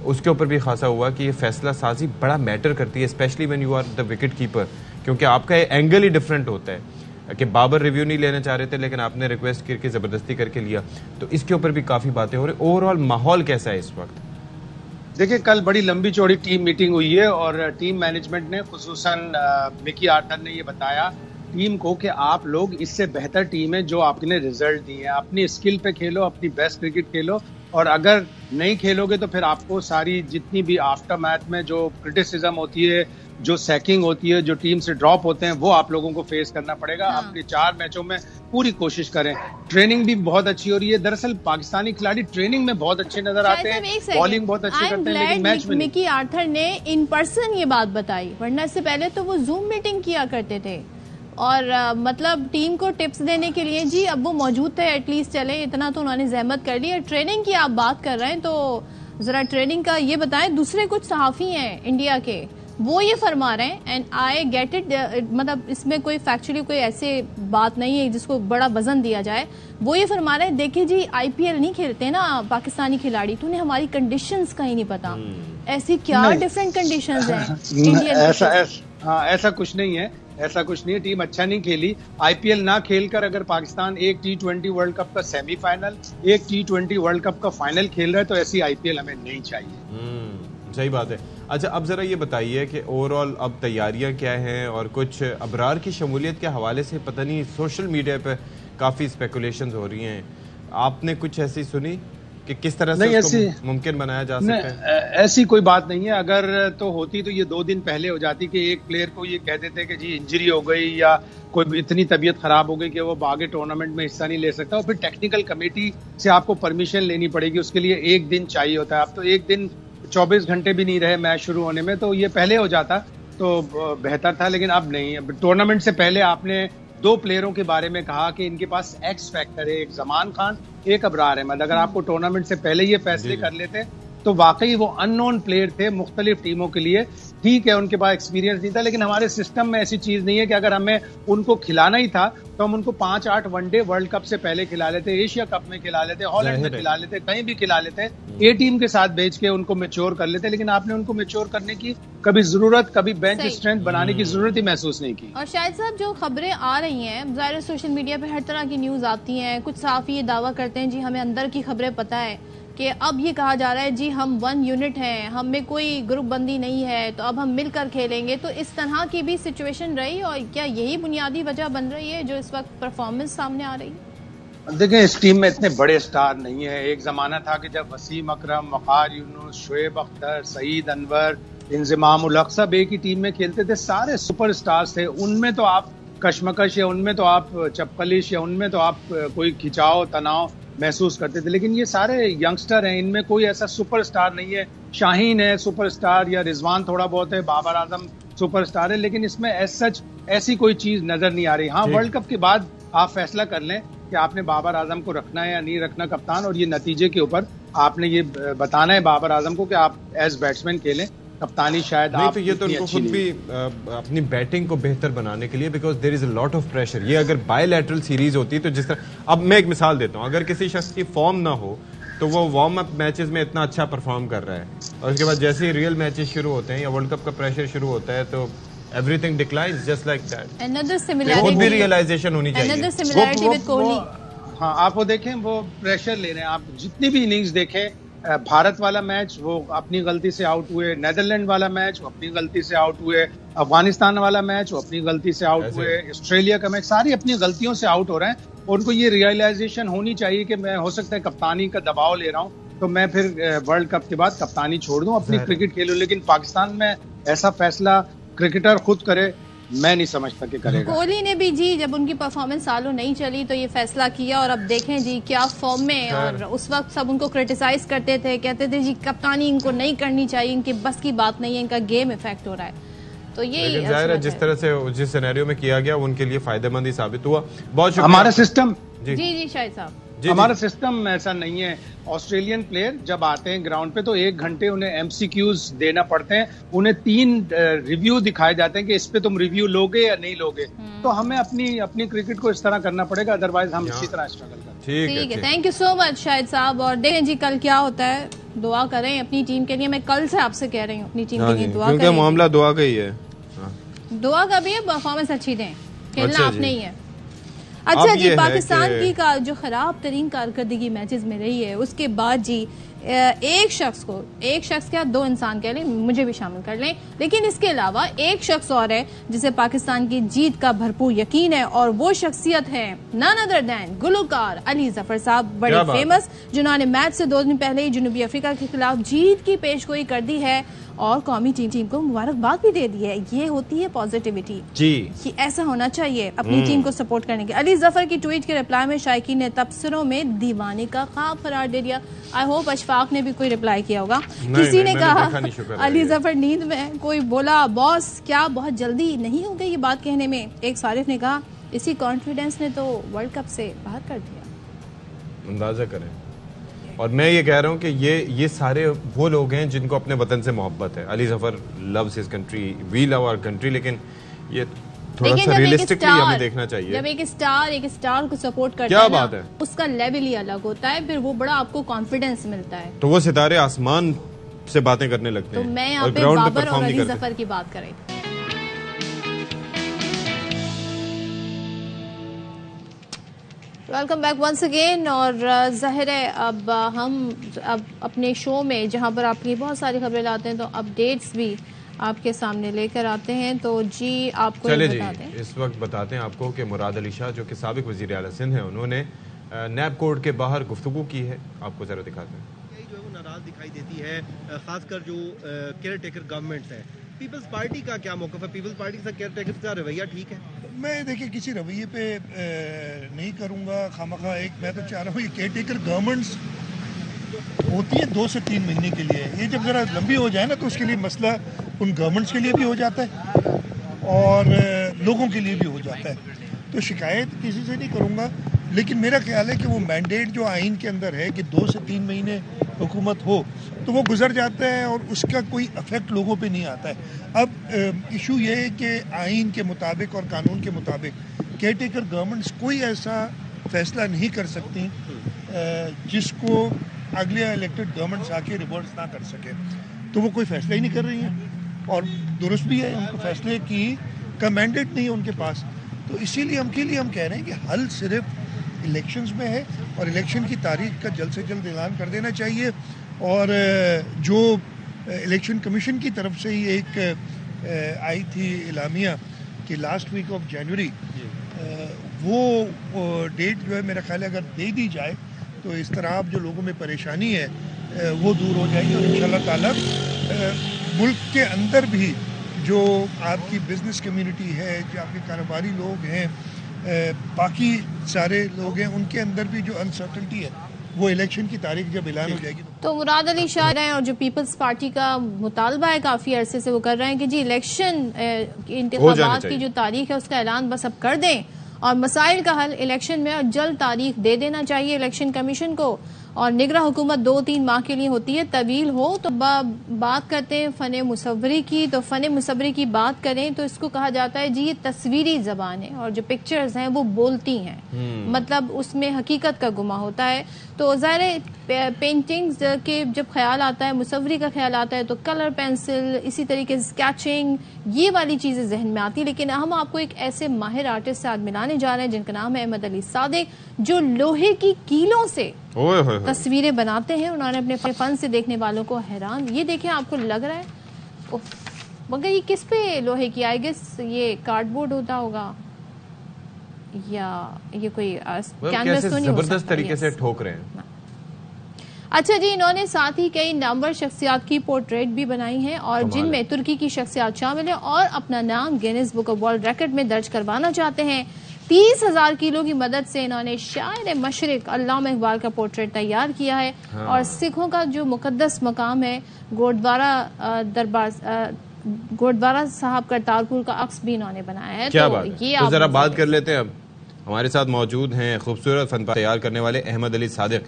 उसके ऊपर भी खासा हुआ कि ये फैसला साजी बड़ा मैटर करती है specially when you are the wicket keeper क्योंकि आपका एंगल ही डिफरेंट होता है। कि बाबर रिव्यू नहीं लेना चाह रहे थे, लेकिन आपने रिक्वेस्ट करके, ज़बरदस्ती करके लिया। तो इसके ऊपर भी काफ़ी बातें हो रही ओवरऑल माहौल कैसा है इस वक्त? देखिए, कल बड़ी लंबी चौड़ी टीम मीटिंग हुई है और टीम मैनेजमेंट ने खूस मिकी आर्थर ने ये बताया टीम को कि आप लोग इससे बेहतर टीम है जो आपने रिज़ल्ट दिए हैं। अपनी स्किल पे खेलो, अपनी बेस्ट क्रिकेट खेलो और अगर नहीं खेलोगे तो फिर आपको सारी जितनी भी आफ्टर मैच में जो क्रिटिसिज्म होती है जो सैकिंग होती है जो टीम से ड्रॉप होते हैं वो आप लोगों को फेस करना पड़ेगा। हाँ। अपने चार मैचों में पूरी कोशिश करें। ट्रेनिंग भी बहुत अच्छी हो रही है। दरअसल पाकिस्तानी खिलाड़ी ट्रेनिंग में बहुत अच्छे नज़र आते साहब, एक हैं बॉलिंग बहुत अच्छी करते हैं लेकिन मैच में मिकी आर्थर ने इन पर्सन ये बात बताई वरना इससे पहले तो वो जूम मीटिंग किया करते थे। और अ, मतलब टीम को टिप्स देने के लिए जी अब वो मौजूद थे एटलीस्ट चले इतना तो उन्होंने जहमत कर ली। और ट्रेनिंग की आप बात कर रहे हैं तो जरा ट्रेनिंग का ये बताएँ दूसरे कुछ सहाफी हैं इंडिया के वो ये फरमा रहे हैं एंड आई गेट इट मतलब इसमें कोई फैक्चुअली कोई ऐसे बात नहीं है जिसको बड़ा वज़न दिया जाए। वो ये फरमा रहे हैं देखिए जी आईपीएल नहीं खेलते ना पाकिस्तानी खिलाड़ी तो उन्हें हमारी कंडीशंस का ही नहीं पता। ऐसी क्या डिफरेंट कंडीशंस हैं? (laughs) इंडियन ऐसा ऐसा हाँ ऐसा कुछ नहीं है। ऐसा कुछ नहीं है टीम अच्छा नहीं खेली। आईपीएल ना खेलकर अगर पाकिस्तान एक टी ट्वेंटी वर्ल्ड कप का सेमीफाइनल एक टी ट्वेंटी वर्ल्ड कप का फाइनल खेल रहा है तो ऐसी आईपीएल हमें नहीं चाहिए। हम्म, सही बात है। अच्छा अब ज़रा ये बताइए कि ओवरऑल अब तैयारियाँ क्या हैं और कुछ अबरार की शमूलियत के हवाले से पता नहीं सोशल मीडिया पे काफ़ी स्पेकुलेशन हो रही हैं। आपने कुछ ऐसी सुनी? कि किस तरह से ऐसी- मुमकिन बनाया जा सकता है ऐसी कोई बात नहीं है। अगर तो होती तो ये दो दिन पहले हो जाती कि एक प्लेयर को ये कह देते कि जी इंजरी हो गई या कोई इतनी तबीयत खराब हो गई कि वो आगे टूर्नामेंट में हिस्सा नहीं ले सकता। और फिर टेक्निकल कमेटी से आपको परमिशन लेनी पड़ेगी। उसके लिए एक दिन चाहिए होता है। अब तो एक दिन 24 घंटे भी नहीं रहे मैच शुरू होने में तो ये पहले हो जाता तो बेहतर था। लेकिन अब नहीं। अब टूर्नामेंट से पहले आपने दो प्लेयरों के बारे में कहा कि इनके पास एक्स फैक्टर है एक जमान खान एक अबरार अहमद। अगर आपको टूर्नामेंट से पहले ये फैसले कर लेते तो वाकई वो अननोन प्लेयर थे मुख्तलिफ़ टीमों के लिए। ठीक है उनके पास एक्सपीरियंस नहीं था लेकिन हमारे सिस्टम में ऐसी चीज़ नहीं है कि अगर हमें उनको खिलाना ही था तो हम उनको पाँच आठ वनडे वर्ल्ड कप से पहले खिला लेते एशिया कप में खिला लेते हॉलैंड में खिला लेते कहीं भी खिला लेते ए टीम के साथ भेज के उनको मेच्योर कर लेते लेकिन आपने उनको मेच्योर करने की कभी ज़रूरत कभी बेंच स्ट्रेंथ बनाने की ज़रूरत ही महसूस नहीं की। और शायद साहब जो खबरें आ रही हैं ज़ाहिर सोशल मीडिया पर हर तरह की न्यूज़ आती हैं कुछ सहाफ़ी ये दावा करते हैं जी हमें अंदर की खबरें पता है। कि अब ये कहा जा रहा है, जी, हम वन यूनिट हैं, हम में कोई ग्रुप बंदी नहीं है तो अब हम मिलकर खेलेंगे। तो इस तरह की भी सिचुएशन रही और क्या यही बुनियादी वजह बन रही है जो इस वक्त परफॉर्मेंस सामने आ रही है? देखिए, इस टीम में इतने बड़े स्टार नहीं है। एक जमाना था कि जब वसीम अकरम, वकार यूनुस, शुएब अख्तर, सईद अनवर इंजमाम सब एक ही टीम में खेलते थे, सारे सुपर थे। उनमें तो आप कशमकश या उनमें तो आप चपकलिश या उनमें तो आप कोई खिंचाव तनाव महसूस करते थे। लेकिन ये सारे यंगस्टर हैं इनमें कोई ऐसा सुपर स्टार नहीं है। शाहीन है सुपर स्टार या रिजवान थोड़ा बहुत है बाबर आज़म सुपर स्टार है लेकिन इसमें एज सच ऐसी कोई चीज़ नज़र नहीं आ रही। हाँ वर्ल्ड कप के बाद आप फैसला कर लें कि आपने बाबर आज़म को रखना है या नहीं रखना कप्तान और ये नतीजे के ऊपर आपने ये बताना है बाबर आज़म को कि आप एज बैट्समैन खेलें। कप्तानी शायद नहीं आप तो ये तो उनको खुद भी अपनी बैटिंग को बेहतर बनाने के लिए because there is a lot of pressure ये अगर बायलैटरल सीरीज़ होती तो जिस तरह अब मैं एक मिसाल देता हूँ। अगर किसी शख्स की फॉर्म ना हो तो वो वार्म अप मैचेस में इतना अच्छा परफॉर्म कर रहा है। और उसके बाद जैसे ही रियल मैचेस शुरू होते हैं या वर्ल्ड कप का प्रेशर शुरू होता है तो everything declines just like that another खुद भी रियलाइजेशन होनी अनदर चाहिए सिमिलैरिटी विद कोहली हाँ आप वो देखें वो प्रेशर ले रहे हैं। आप जितनी भी इनिंग्स देखें भारत वाला मैच वो अपनी गलती से आउट हुए नेदरलैंड वाला मैच वो अपनी गलती से आउट हुए अफ़गानिस्तान वाला मैच वो अपनी गलती से आउट हुए ऑस्ट्रेलिया का मैच सारी अपनी गलतियों से आउट हो रहे हैं। और उनको ये रियलाइजेशन होनी चाहिए कि मैं हो सकता है कप्तानी का दबाव ले रहा हूँ तो मैं फिर वर्ल्ड कप के बाद कप्तानी छोड़ दूँ अपनी क्रिकेट खेलूं। लेकिन पाकिस्तान में ऐसा फैसला क्रिकेटर खुद करे मैं नहीं समझता कि करेगा। कोहली ने भी जी जब उनकी परफॉर्मेंस सालों नहीं चली तो ये फैसला किया और अब देखें जी क्या फॉर्म में और उस वक्त सब उनको क्रिटिसाइज करते थे कहते थे जी कप्तानी इनको नहीं करनी चाहिए इनकी बस की बात नहीं है इनका गेम इफ़ेक्ट हो रहा है। तो ये ज़ाहिर है जिस तरह से जिस सिनेरियो में किया गया उनके लिए फ़ायदेमंद ही साबित हुआ। बहुत शुक्रिया। हमारा सिस्टम जी। जी जी शाहिद साहब। हमारा सिस्टम ऐसा नहीं है। ऑस्ट्रेलियन प्लेयर जब आते हैं ग्राउंड पे तो एक घंटे उन्हें एमसीक्यूज देना पड़ते हैं। उन्हें तीन रिव्यू दिखाए जाते हैं कि इस पे तुम रिव्यू लोगे या नहीं लोगे। हम्म। तो हमें अपनी अपनी क्रिकेट को इस तरह करना पड़ेगा अदरवाइज़ हम इसी तरह स्ट्रगल करें ठीक है ठीक है thank you so much Shahid sahab. और देखें जी कल क्या होता है? दुआ करें अपनी टीम के लिए। मैं कल से आपसे कह रही हूँ अपनी टीम हाँ के लिए दुआ क्योंकि मामला दुआ का ही है। हाँ। दुआ का भी है परफॉर्मेंस अच्छी दें। खेलना अच्छा आपने ही है। अच्छा जी पाकिस्तान की का जो खराब तरीन कारकर्दगी मैचेस में रही है उसके बाद जी एक शख्स को एक शख्स क्या दो इंसान कह लें मुझे भी शामिल कर लें लेकिन इसके अलावा एक शख्स और है जिसे पाकिस्तान की जीत का भरपूर यकीन है और वो शख्सियत है none other than Gulkar Ali Zafar साहब बड़े। फ़ेमस जिन्होंने मैच से दो दिन पहले ही जनूबी अफ्रीका के खिलाफ जीत की पेशगोई कर दी है और कौमी टीम टीम को मुबारकबाद भी दे दी है। ये होती है पॉजिटिविटी जी। कि ऐसा होना चाहिए अपनी टीम को सपोर्ट करने के। अली ज़फ़र की ट्वीट के रिप्लाई में शायकी ने तबसरों में दीवाने का ख्वाब करार दे दिया। आई होप अशफाक ने भी कोई रिप्लाई किया होगा। किसी ने कहा अली ज़फ़र नींद में कोई बोला बॉस क्या बहुत जल्दी नहीं हो गई ये बात कहने में? एक सारिफ ने कहा इसी कॉन्फिडेंस ने तो वर्ल्ड कप से बाहर कर दिया। अंदाज़ा करें। और मैं ये कह रहा हूँ कि ये ये सारे वो लोग हैं जिनको अपने वतन से मोहब्बत है। Ali Zafar loves his country we love our country लेकिन ये थोड़ा सा रियलिस्टिकली हमें देखना जब चाहिए एक स्टार एक स्टार को सपोर्ट करता क्या है बात है? उसका लेवल ही अलग होता है फिर वो बड़ा आपको कॉन्फिडेंस मिलता है। तो वो सितारे आसमान से बातें करने लगते तो हैं मैं यहाँ पे बाबर और अली ज़फ़र की बात कर रही थी। वेलकम बैक वंस अगेन और uh, ज़ाहिर है अब uh, हम अब अपने शो में जहाँ पर आपकी बहुत सारी खबरें लाते हैं तो अपडेट्स भी आपके सामने लेकर आते हैं। तो जी आपको चले जी बता दें। इस वक्त बताते हैं आपको कि मुराद अली शाह जो कि सबक वज़ीर अला सिंध है उन्होंने नैब कोर्ट के बाहर गुफ्तु की है। आपको जरा दिखाते हैं। जो है वो नाराज़ दिखाई देती है खासकर जो केयर टेकर गवर्नमेंट्स है। पीपल्स पार्टी का क्या मौकफ है पीपल्स पार्टी का केयर टेकर का रवैया ठीक है? मैं देखिए, किसी रवैये पे नहीं करूँगा खामखा एक। मैं तो चाह रहा हूँ ये केयर टेकर गवर्नमेंट्स होती है दो से तीन महीने के लिए। ये जब ज़रा लंबी हो जाए ना तो उसके लिए मसला उन गवर्नमेंट्स के लिए भी हो जाता है और लोगों के लिए भी हो जाता है। तो शिकायत किसी से नहीं करूँगा। लेकिन मेरा ख्याल है कि वो मैंडेट जो आइन के अंदर है कि दो से तीन महीने हुकूमत हो तो वो गुजर जाता है और उसका कोई अफेक्ट लोगों पे नहीं आता है। अब इशू ये है कि आइन के मुताबिक और कानून के मुताबिक केयर टेकर गवर्नमेंट्स कोई ऐसा फैसला नहीं कर सकती जिसको अगले इलेक्टेड गवर्नमेंट्स आके रिवर्स ना कर सके। तो वो कोई फैसला ही नहीं कर रही हैं। और दुरुस्त भी है उनको फैसले की का मैंडेट नहीं है उनके पास। तो इसीलिए हम, के लिए हम कह रहे हैं कि हल सिर्फ़ इलेक्शंस में है और इलेक्शन की तारीख का जल्द से जल्द ऐलान कर देना चाहिए। और जो इलेक्शन कमीशन की तरफ़ से ही एक आई थी इलामिया कि लास्ट वीक ऑफ़ जनवरी वो डेट जो है मेरा ख्याल है अगर दे दी जाए तो इस तरह आप जो लोगों में परेशानी है वो दूर हो जाएगी और इन ताला मुल्क के अंदर भी जो आपकी बिज़नेस कम्युनिटी है जो आपके कारोबारी लोग हैं बाकी सारे लोग हैं उनके अंदर भी जो अनसर्टनटी है वो इलेक्शन की तारीख जब ऐलान हो जाएगी तो। मुराद अली शाह रहे हैं और जो पीपल्स पार्टी का मुतालबा है काफ़ी अरसे से वो कर रहे हैं कि जी इलेक्शन इंतज़ाम की जो तारीख है उसका ऐलान बस अब कर दें। और मसाइल का हल इलेक्शन में और जल्द तारीख दे देना चाहिए इलेक्शन कमीशन को। और निगरा हुकूमत दो तीन माह के लिए होती है तवील हो तो बा, बात करते हैं फ़न मुसवरी की। तो फ़न मुसवरी की बात करें तो इसको कहा जाता है जी ये तस्वीरी जबान है और जो पिक्चर्स हैं वो बोलती हैं। हम्म। मतलब उसमें हकीकत का गुमा होता है। तो ज़ाहिर पेंटिंग्स के जब ख्याल आता है मुसवरी का ख्याल आता है तो कलर पेंसिल इसी तरीके से स्केचिंग ये वाली चीज़ें जहन में आती है। लेकिन हम आपको एक ऐसे माहिर आर्टिस्ट से आज मिलाने जा रहे हैं जिनका नाम है अहमद अली सादिक जो लोहे की कीलों से तस्वीरें बनाते हैं उन्होंने अपने फन से देखने वालों को हैरान। ये देखें आपको लग रहा है मगर ये किस पे लोहे की? आई गेस ये कार्डबोर्ड होता होगा। या ये कोई कैनवस तो नहीं ज़बरदस्त तरीके से ठोक रहे हैं। अच्छा जी इन्होंने साथ ही कई नामवर शख्सियात की पोर्ट्रेट भी बनाई है और जिनमें तुर्की की शख्सियात शामिल है और अपना नाम Guinness book of world record में दर्ज करवाना चाहते हैं। तीस हज़ार किलो की मदद से इन्होंने शायर मशरक अल्लाह इकबाल का पोर्ट्रेट तैयार किया है। हाँ। और सिखों का जो मुकदस मकाम है गुरुद्वारा दरबार गुरुद्वारा साहब करतारपुर का अक्स भी इन्होंने बनाया है। क्या तो बात ये तो जरा बात कर लेते हैं। अब हमारे साथ मौजूद हैं खूबसूरत फन तैयार करने वाले अहमद अली सादिक।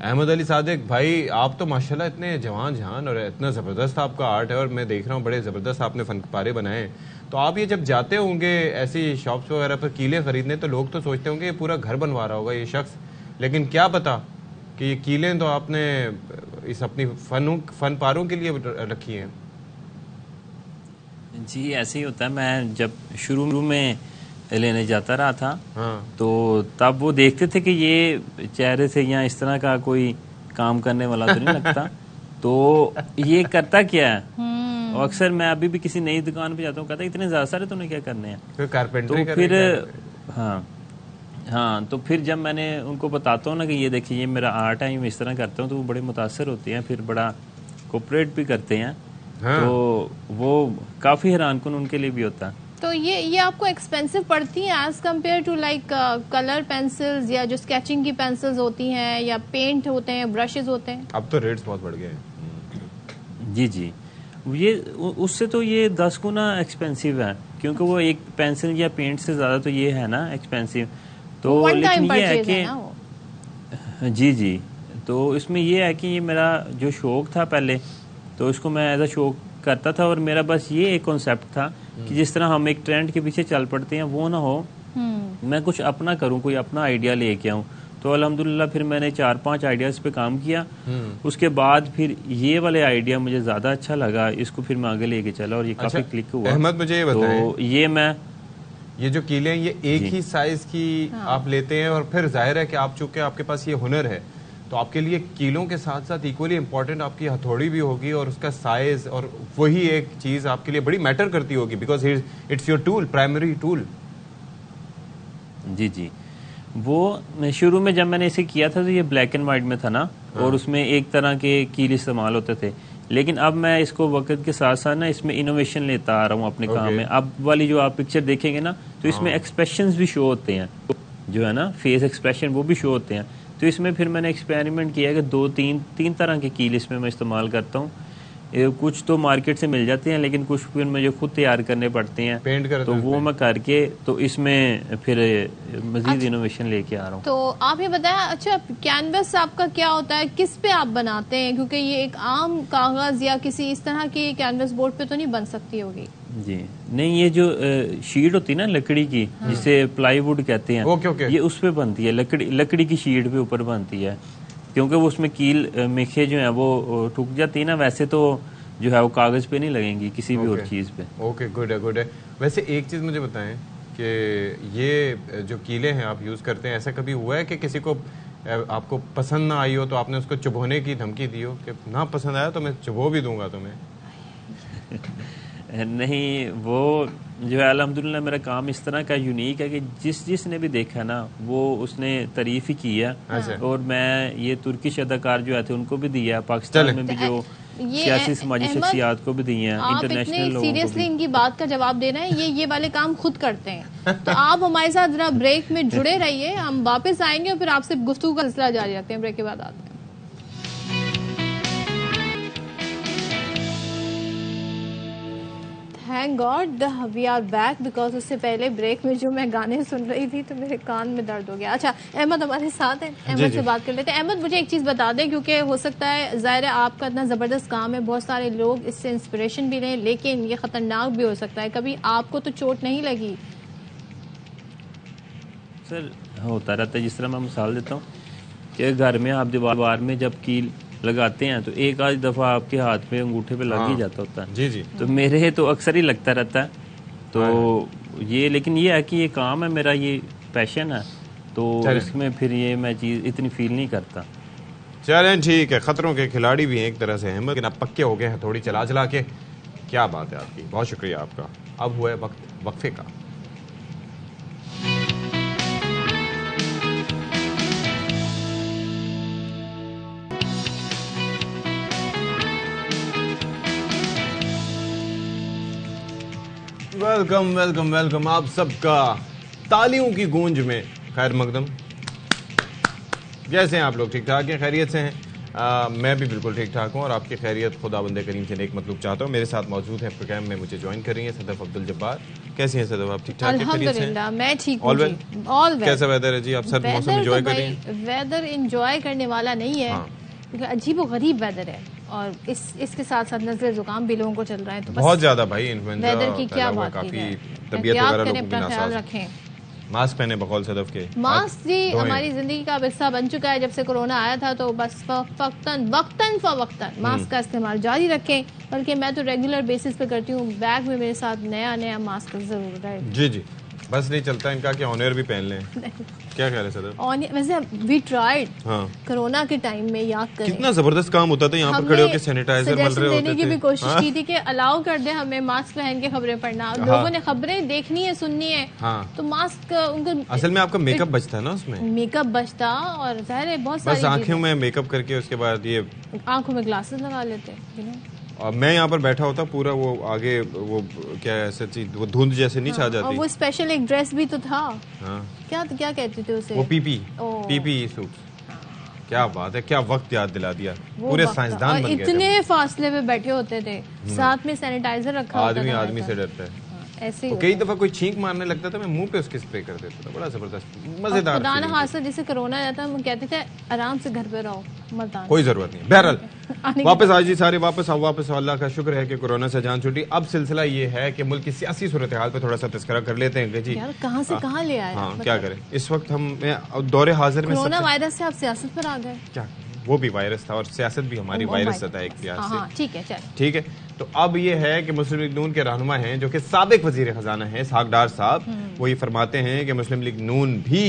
अहमद अली सादिक, भाई, आप तो माशाल्लाह इतने जवान जहान और इतना ज़बरदस्त आपका आर्ट है और मैं देख रहा हूँ बड़े ज़बरदस्त आपने फन पारे बनाए तो आप ये जब जाते होंगे ऐसी शॉप्स वगैरह पर कीले खरीदने तो लोग तो सोचते होंगे ये पूरा घर बनवा रहा होगा ये शख्स। लेकिन क्या पता कि ये कीलें तो आपने इस अपनी फन फन पारों के लिए रखी हैं। जी, ऐसे ही होता है। मैं जब शुरू में लेने जाता रहा था। हाँ। तो तब वो देखते थे कि ये चेहरे से या इस तरह का कोई काम करने वाला तो नहीं लगता। (laughs) तो ये करता क्या है? हम्म। और अक्सर मैं अभी भी किसी नई दुकान पे जाता हूँ कहता इतने ज़्यादा सारे तुमने क्या करने हैं? कारपेंटर तो फिर हाँ हाँ तो फिर जब मैंने उनको बताता हूँ ना कि ये देखिए ये मेरा आर्ट है मैं इस तरह करता हूँ तो वो बड़े मुतासर होते हैं फिर बड़ा कोऑपरेट भी करते हैं। हाँ। तो वो काफ़ी हैरान कन उनके लिए भी होता। है तो ये ये आपको एक्सपेंसिव पड़ती हैं as compare to like colour pencils या जो स्केचिंग की पेंसिल्स होती हैं या पेंट होते हैं ब्रशेस होते हैं। अब तो रेट्स बहुत बढ़ गए हैं। जी जी। ये उससे तो ये दस गुना एक्सपेंसिव है क्योंकि वो एक पेंसिल या पेंट से ज़्यादा तो ये है ना एक्सपेंसिव तो लेकिन ये है कि जी जी। तो इसमें ये है कि ये मेरा जो शौक था पहले तो इसको मैं एज अ शौक करता था और मेरा बस ये एक कॉन्सेप्ट था कि जिस तरह हम एक ट्रेंड के पीछे चल पड़ते हैं वो ना हो हम्म। मैं कुछ अपना करूँ कोई अपना आइडिया लेके आऊँ तो अल्हम्दुलिल्लाह फिर मैंने चार पाँच आइडियाज़ पे काम किया हम्म। उसके बाद फिर ये वाले आइडिया मुझे ज़्यादा अच्छा लगा इसको फिर मैं आगे लेके चला और ये अच्छा, काफ़ी क्लिक हुआ अहमद मुझे ये तो ये मैं ये जो कीले हैं ये एक ही साइज़ की हाँ। आप लेते हैं और फिर ज़ाहिर है कि आप चूँकि आपके पास ये हुनर है तो आपके लिए कीलों के साथ साथ इक्वली इंपॉर्टेंट आपकी हथौड़ी भी होगी और उसका साइज़ और वही एक चीज़ आपके लिए बड़ी मैटर करती होगी because it's your tool primary tool जी जी। वो शुरू में जब मैंने इसे किया था तो ये ब्लैक एंड व्हाइट में था ना हाँ। और उसमें एक तरह के कील इस्तेमाल होते थे। लेकिन अब मैं इसको वक्त के साथ साथ ना इसमें इनोवेशन लेता आ रहा हूँ अपने काम में। अब वाली जो आप पिक्चर देखेंगे ना तो इसमें एक्सप्रेशन हाँ। भी शो होते हैं। जो है ना फेस एक्सप्रेशन वो भी शो होते हैं। तो इसमें फिर मैंने एक्सपेरिमेंट किया कि दो तीन तीन तरह के कील इसमें मैं इस्तेमाल करता हूँ। कुछ तो मार्केट से मिल जाते हैं लेकिन कुछ फिर मुझे खुद तैयार करने पड़ते हैं। पेंट करते तो वो मैं करके तो इसमें फिर मजीद अच्छा, इनोवेशन लेके आ रहा हूँ। तो आप ये बताया अच्छा कैनवस आपका क्या होता है? किस पे आप बनाते हैं? क्योंकि ये एक आम कागज़ या किसी इस तरह की कैनवस बोर्ड पे तो नहीं बन सकती होगी। जी। नहीं ये जो शीट होती है ना लकड़ी की हाँ। जिसे प्लाईवुड कहते हैं ओके, ओके। ये उस पे बनती है लकड़ी लकड़ी की शीट पे ऊपर बनती है। क्योंकि वो उसमें कील मेखे जो है वो ठुक जाती है ना वैसे तो जो है वो कागज़ पे नहीं लगेंगी किसी भी और चीज़ पे। ओके गुड है गुड है। वैसे एक चीज़ मुझे बताएँ कि ये जो कीले हैं आप यूज़ करते हैं ऐसा कभी हुआ है कि किसी को आपको पसंद ना आई हो तो आपने उसको चुभोने की धमकी दी हो कि ना पसंद आया तो मैं चुभो भी दूँगा तुम्हें? (laughs) नहीं वो जो है अलहमदिल्ला मेरा काम इस तरह का यूनिक है कि जिस जिसने भी देखा ना वो उसने तारीफ़ ही की है। अच्छा। और मैं ये तुर्किश अदाकार जो थे उनको भी दिया पाकिस्तान में भी जो सियासी समाजी शख्सियात को भी दी हैं इंटरनेशनल सीरियसली इनकी बात का जवाब दे रहे हैं ये ये वाले काम खुद करते हैं। तो आप हमारे साथ जरा ब्रेक में जुड़े रहिए हम वापस आएँगे और फिर आपसे गुफ्तु का सिलसिला जारी रखते हैं ब्रेक के बाद आते हैं। Thank god we are back because उससे पहले ब्रेक में जो मैं गाने सुन रही थी तो मेरे कान में दर्द हो गया। अच्छा अहमद हमारे साथ है। अहमद से बात कर लेते हैं। अहमद मुझे एक चीज़ बता दें क्योंकि हो सकता है ज़ाहिर है आपका इतना ज़बरदस्त काम है बहुत सारे लोग इससे इंस्पिरेशन भी लें लेकिन ये ख़तरनाक भी हो सकता है। कभी आपको तो चोट नहीं लगी? सर होता रहता है जिस तरह मैं मिसाल देता हूँ कि घर में आप दीवार में जब कील लगाते हैं तो एक आध दफ़ा आपके हाथ पे अंगूठे पे लग ही हाँ। जाता होता है। जी जी। तो मेरे तो अक्सर ही लगता रहता है। तो हाँ। ये लेकिन ये है कि ये काम है मेरा ये पैशन है। तो इसमें फिर ये मैं चीज़ इतनी फील नहीं करता। चलें ठीक है। खतरों के खिलाड़ी भी हैं एक तरह से अहमद लेकिन अब पक्के हो गए हैं थोड़ी चला चला के। क्या बात है आपकी। बहुत शुक्रिया आपका। अब हुआ है वक्त वक्फे का। वेलकम वेलकम वेलकम आप सबका तालियों की गूंज में। खैर मकदम जैसे हैं आप लोग? ठीक ठाक हैं? खैरियत से हैं? आ, मैं भी बिल्कुल ठीक ठाक हूँ और आपकी खैरियत खुदा बंदे करीम से एक मतलब चाहता हूँ। मेरे साथ मौजूद है प्रोग्राम में मुझे ज्वाइन कर रही है सदफ अब्दुल जब्बार। कैसे हैं सदफ? आप ठीक ठाक मैं ठीक ऑल वेल कैसा वेदर है जी? आप सर मौसम एंजॉय कर रही हैं? वेदर एंजॉय करने वाला नहीं है हाँ। अजीब गरीब वेदर है। और इस इसके साथ साथ नज़र जुकाम भी लोगों को चल रहा है तो बहुत ज़्यादा भाई वेदर की क्या बात काफ़ी तबीयत वगैरह अपना ख्याल रखें। मास्क पहने बकौल सदफ के। मास्क जी हमारी ज़िंदगी का हिस्सा बन चुका है जब से कोरोना आया था तो बस वक्तन वक्तन फवक्तन मास्क हम्म। का इस्तेमाल जारी रखें बल्कि मैं तो रेगुलर बेसिस पे करती हूँ बैग में मेरे साथ नया नया मास्क ज़रूर है जी जी। बस नहीं चलता इनका कि ऑनर भी पहन लें। (laughs) क्या ख्याल है सदर? वैसे वी ट्राइड हाँ। कोरोना के टाइम में याद करें। कितना ज़बरदस्त काम होता था यहाँ पर खड़े होकर सैनिटाइजर मल रहे होते देने की भी कोशिश हाँ? की थी कि अलाउ कर दे हमें मास्क पहन के खबरें पढ़ना। हाँ। लोगों ने खबरें देखनी है सुननी है। हाँ। तो मास्क उनको असल में आपका मेकअप बचता है ना उसमें? मेकअप बचता और ज़ाहिर है बहुत सारी आँखों में मेकअप करके उसके बाद ये आँखों में ग्लासेस लगा लेते मैं यहाँ पर बैठा होता पूरा वो आगे वो क्या ऐसे चीज़ वो धुंध जैसे नहीं हाँ, छा जाती वो स्पेशल एक ड्रेस भी तो था। हाँ। क्या क्या कहते थे उसे? वो पीपी पीपी सूट क्या बात है क्या वक्त याद दिला दिया। पूरे साइंसदान बन गए इतने फासले पे बैठे होते थे। हम्म। साथ में सैनिटाइजर रखा आदमी आदमी से डरता है। ऐसे ही कई दफ़ा कोई छींक मारने लगता था मैं मुँह पे उसके स्प्रे कर देता था बड़ा ज़बरदस्त मज़ेदार खुदा ना हादसा जिसे कोरोना जाता हम कहते थे आराम से घर पे रहो कोई ज़रूरत नहीं। बहरहाल (laughs) वापस आज जी सारे वापस आओ वापस अल्लाह का शुक्र है कि कोरोना से जान छुटी। अब सिलसिला ये है कि मुल्क की सियासी सूरत हाल पे थोड़ा सा तस्करा कर लेते हैं जी कहाँ से कहाँ ले आए? हाँ क्या करें? इस वक्त हम दौरे हाजिर में कोरोना वायरस से आप सियासत पर आ गए। क्या वो भी वायरस था और सियासत भी हमारी वायरस था एक लिहाज हाँ, से ठीक है ठीक है? तो अब ये है कि मुस्लिम लीग नून के रहनुमा हैं जो कि सबक वज़ीर खजाना है सागडार साहब। हम्म। वो ये फरमाते हैं कि मुस्लिम लीग नून भी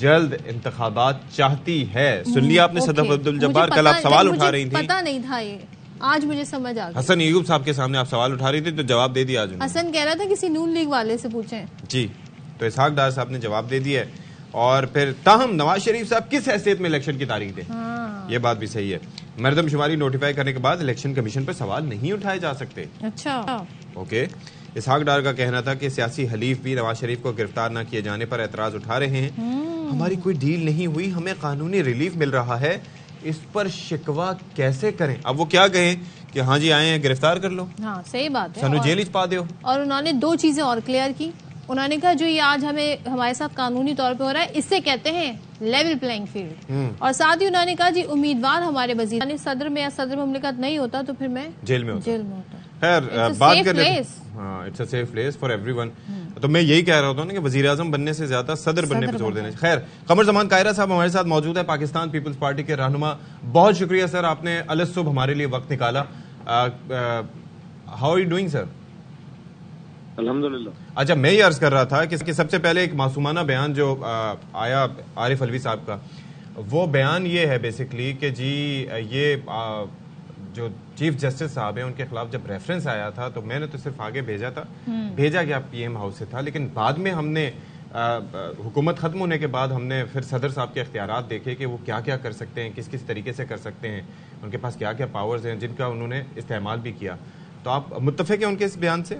जल्द इंतखाबात चाहती है। सुन लिया आपने सदफ अब्दुल जब्बार कल आप सवाल उठा रही थी। पता नहीं था ये। आज मुझे समझ आ गया। हसन यूब साहब के सामने आप सवाल उठा रही थी तो जवाब दे दिया आज हसन कह रहा था किसी नून लीग वाले से पूछे। जी तो इसहाक डार साहब ने जवाब दे दिया और फिर ताहम नवाज़ शरीफ साहब किस हैसियत में इलेक्शन की तारीख दे हाँ। ये बात भी सही है। मरदमशुमारी नोटिफाई करने के बाद इलेक्शन कमीशन पर सवाल नहीं उठाए जा सकते। अच्छा। ओके। इसहाक डार का कहना था कि सियासी हलीफ भी नवाज़ शरीफ को गिरफ़्तार न किए जाने पर एतराज़ उठा रहे हैं। हम्म। हमारी कोई डील नहीं हुई हमें कानूनी रिलीफ मिल रहा है। इस पर शिकवा कैसे करें? अब वो क्या कहें कि हाँ जी आए हैं गिरफ़्तार कर लो। हाँ सही बात है। सनु जेल पा दो। और उन्होंने दो चीज़ें और क्लियर की। उन्होंने कहा जो ये आज हमें हमारे साथ कानूनी तौर पे हो रहा है इससे कहते हैं लेवल प्लेइंग फ़ील्ड और साथ ही उन्होंने कहा जी उम्मीदवार हमारे वज़ीर सदर में या सदर मुमलिकत नहीं होता तो फिर मैं जेल में जेल में होता। खैर बात कर it's a safe place for everyone तो मैं यही कह रहा था ना कि वज़ीर आज़म बनने से ज़्यादा सदर बनने पर ज़ोर देना खैर कमर जमान कायरा साहब हमारे साथ मौजूद है पाकिस्तान पीपल्स पार्टी के रहनुमा। बहुत शुक्रिया सर आपने अलग सुबह हमारे लिए वक्त निकाला। How are you doing sir अल्हम्दुलिल्लाह। अच्छा मैं ये अर्ज़ कर रहा था कि, कि सबसे पहले एक मासूमाना बयान जो आ, आया आरिफ अलवी साहब का वो बयान ये है बेसिकली कि जी ये आ, जो चीफ जस्टिस साहब हैं उनके खिलाफ जब रेफरेंस आया था तो मैंने तो सिर्फ़ आगे भेजा था। हम्म। भेजा गया पीएम हाउस से था लेकिन बाद में हमने हुकूमत खत्म होने के बाद हमने फिर सदर साहब के अख्तियार देखे कि वो क्या क्या कर सकते हैं किस किस तरीके से कर सकते हैं उनके पास क्या क्या पावर्स हैं जिनका उन्होंने इस्तेमाल भी किया। तो आप मुतफ़ हैं उनके इस बयान से?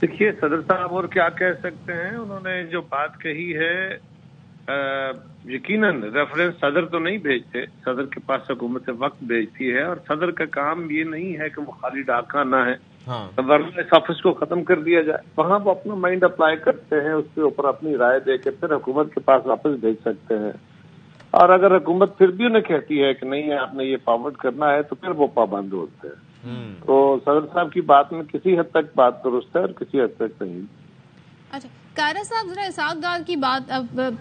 देखिए सदर साहब और क्या कह सकते हैं? उन्होंने जो बात कही है यकीनन रेफरेंस सदर तो नहीं भेजते। सदर के पास हुकूमत वक्त भेजती है और सदर का काम ये नहीं है कि वो खाली डाका ना है। हाँ। वरना इस ऑफ़िस को खत्म कर दिया जाए। वहाँ वो अपना माइंड अप्लाई करते हैं उसके ऊपर अपनी राय दे के फिर हुकूमत के पास वापस भेज सकते हैं। और अगर हुकूमत फिर भी उन्हें कहती है कि नहीं आपने ये फॉरवर्ड करना है तो फिर वो पाबंद होते हैं। तो सदर साहब की बात में किसी हद तक बात दुरुस्त है और किसी हद तक नहीं। अच्छा कायरा साहब जरा इसाक की बात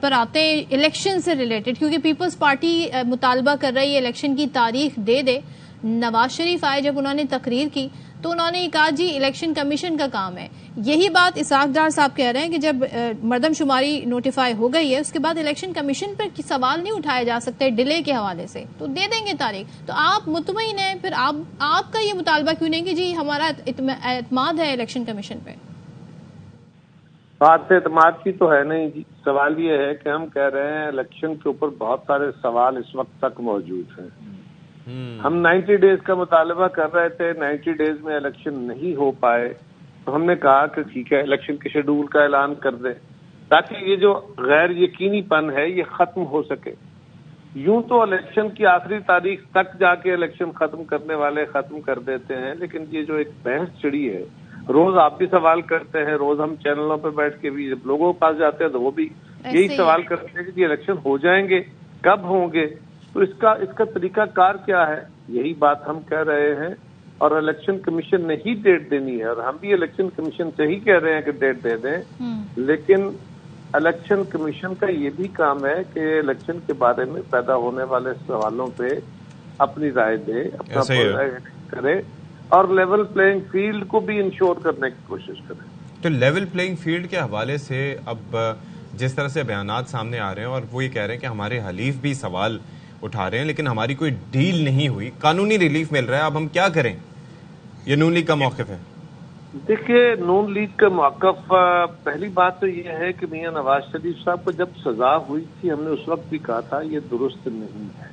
पर आते हैं इलेक्शन से रिलेटेड क्योंकि पीपल्स पार्टी मुतालबा कर रही है इलेक्शन की तारीख दे दे। नवाज़ शरीफ आए जब उन्होंने तकरीर की तो उन्होंने कहा, जी, इलेक्शन कमीशन का काम है। यही बात इसाकदार साहब कह रहे हैं कि जब मरदमशुमारी नोटिफाई हो गई है, उसके बाद इलेक्शन कमीशन पर सवाल नहीं उठाए जा सकते डिले के हवाले से तो दे देंगे तारीख। तो आप मुतमिन हैं, फिर आप, आपका ये मुतालबा क्यों नहीं कि, जी, हमारा एतमाद है इलेक्शन कमीशन पे? बात एतमाद की तो है नहीं जी। सवाल ये है कि हम कह रहे हैं, इलेक्शन के ऊपर बहुत सारे सवाल इस वक्त तक मौजूद हैं। हम 90 डेज़ का मुतालबा कर रहे थे 90 डेज़ में इलेक्शन नहीं हो पाए तो हमने कहा कि ठीक है इलेक्शन के शेड्यूल का ऐलान कर दें ताकि ये जो गैर यकीनीपन है ये खत्म हो सके। यूँ तो इलेक्शन की आखिरी तारीख तक जाके इलेक्शन खत्म करने वाले खत्म कर देते हैं लेकिन ये जो एक बहस चिड़ी है रोज आप भी सवाल करते हैं रोज हम चैनलों पर बैठ के भी जब लोगों के पास जाते हैं तो वो भी यही सवाल करते हैं कि इलेक्शन हो जाएँगे कब होंगे? तो इसका इसका तरीका कार क्या है? यही बात हम कह रहे हैं और इलेक्शन कमीशन ने ही डेट देनी है। और हम भी इलेक्शन कमीशन से ही कह रहे हैं कि डेट दे दें। हम्म। लेकिन इलेक्शन कमीशन का ये भी काम है कि इलेक्शन के बारे में पैदा होने वाले सवालों पे अपनी राय दे अपना करे और लेवल प्लेइंग फ़ील्ड को भी इंश्योर करने की कोशिश करें। तो लेवल प्लेइंग फ़ील्ड के हवाले से अब जिस तरह से बयान सामने आ रहे हैं और वो ये कह रहे हैं कि हमारे हलीफ भी सवाल उठा रहे हैं, लेकिन हमारी कोई डील नहीं हुई। कानूनी रिलीफ मिल रहा है, अब हम क्या करें? ये नून लीग का मौकफ है। देखिए, नून लीग का मौकफ पहली बात तो ये है कि मियाँ नवाज़ शरीफ साहब को जब सजा हुई थी, हमने उस वक्त भी कहा था, ये दुरुस्त नहीं है।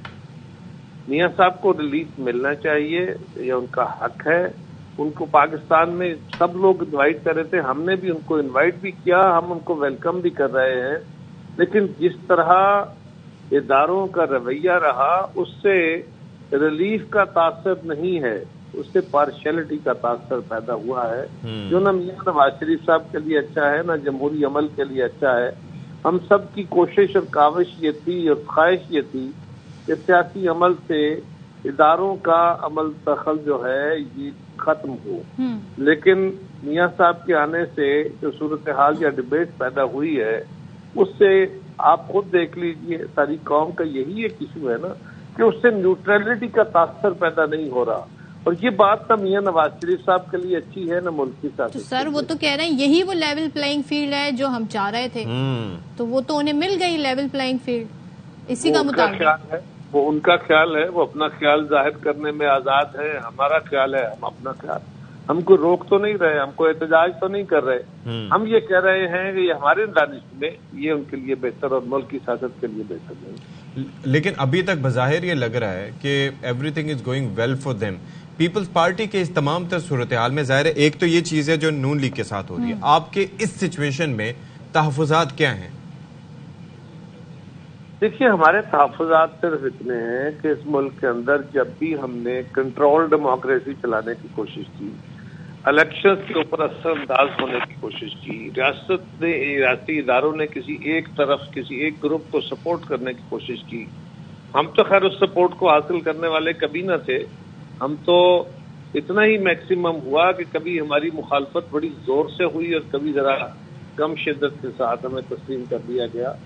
मियाँ साहब को रिलीफ मिलना चाहिए यह उनका हक है। उनको पाकिस्तान में सब लोग इनवाइट कर रहे थे, हमने भी उनको इनवाइट भी किया, हम उनको वेलकम भी कर रहे हैं। लेकिन जिस तरह इदारों का रवैया रहा उससे रिलीफ का तासर नहीं है उससे पार्शलिटी का तासर पैदा हुआ है हम्म। जो ना मियाँ नवाज़ शरीफ साहब के लिए अच्छा है ना जमहूरी अमल के लिए अच्छा है हम सब की कोशिश और काविश ये थी और ख्वाहिश ये थी कि सियासी अमल से इदारों का अमल दखल जो है ये खत्म हो हम्म। लेकिन मियाँ साहब के आने से जो सूरत हाल या डिबेट पैदा हुई है उससे आप खुद देख लीजिए सारी कौम का यही एक इशू है ना कि उससे न्यूट्रलिटी का तासर पैदा नहीं हो रहा। और ये बात ना मियाँ नवाज़ शरीफ साहब के लिए अच्छी है ना मुल्क की साथ तो सर वो तो कह रहे हैं यही वो लेवल प्लेइंग फ़ील्ड है जो हम चाह रहे थे। हम्म। तो वो तो उन्हें मिल गई लेवल प्लेइंग फ़ील्ड इसी का मुताबिक। ख्याल है वो उनका ख्याल है वो अपना ख्याल ज़ाहिर करने में आज़ाद है हमारा ख्याल है हम अपना ख्याल हमको रोक तो नहीं रहे हमको एहतजाज तो नहीं कर रहे। हम्म। हम ये कह रहे हैं कि ये हमारे दानिश में ये उनके लिए बेहतर और मुल्क की सियासत के लिए बेहतर नहीं। लेकिन अभी तक बजाहिर ये लग रहा है कि everything is going well for them Peoples Party के इस तमाम तर सूरत हाल में ज़ाहिर है एक तो ये चीज़ है जो नून लीग के साथ हो रही है। हम्म। आपके इस सिचुएशन में तहफात क्या हैं? देखिए हमारे तहफात सिर्फ़ इतने हैं कि इस मुल्क के अंदर जब भी हमने कंट्रोल डेमोक्रेसी चलाने की कोशिश की इलेक्शन के ऊपर असरअंदाज होने की कोशिश की। रियासत ने रियाती इदारों ने किसी एक तरफ़, किसी एक ग्रुप को सपोर्ट करने की कोशिश की। हम तो खैर उस सपोर्ट को हासिल करने वाले कभी न थे। हम तो इतना ही मैक्सिमम हुआ कि कभी हमारी मुखालफत बड़ी ज़ोर से हुई और कभी जरा कम शिद्दत के साथ हमें तस्लीम कर दिया गया।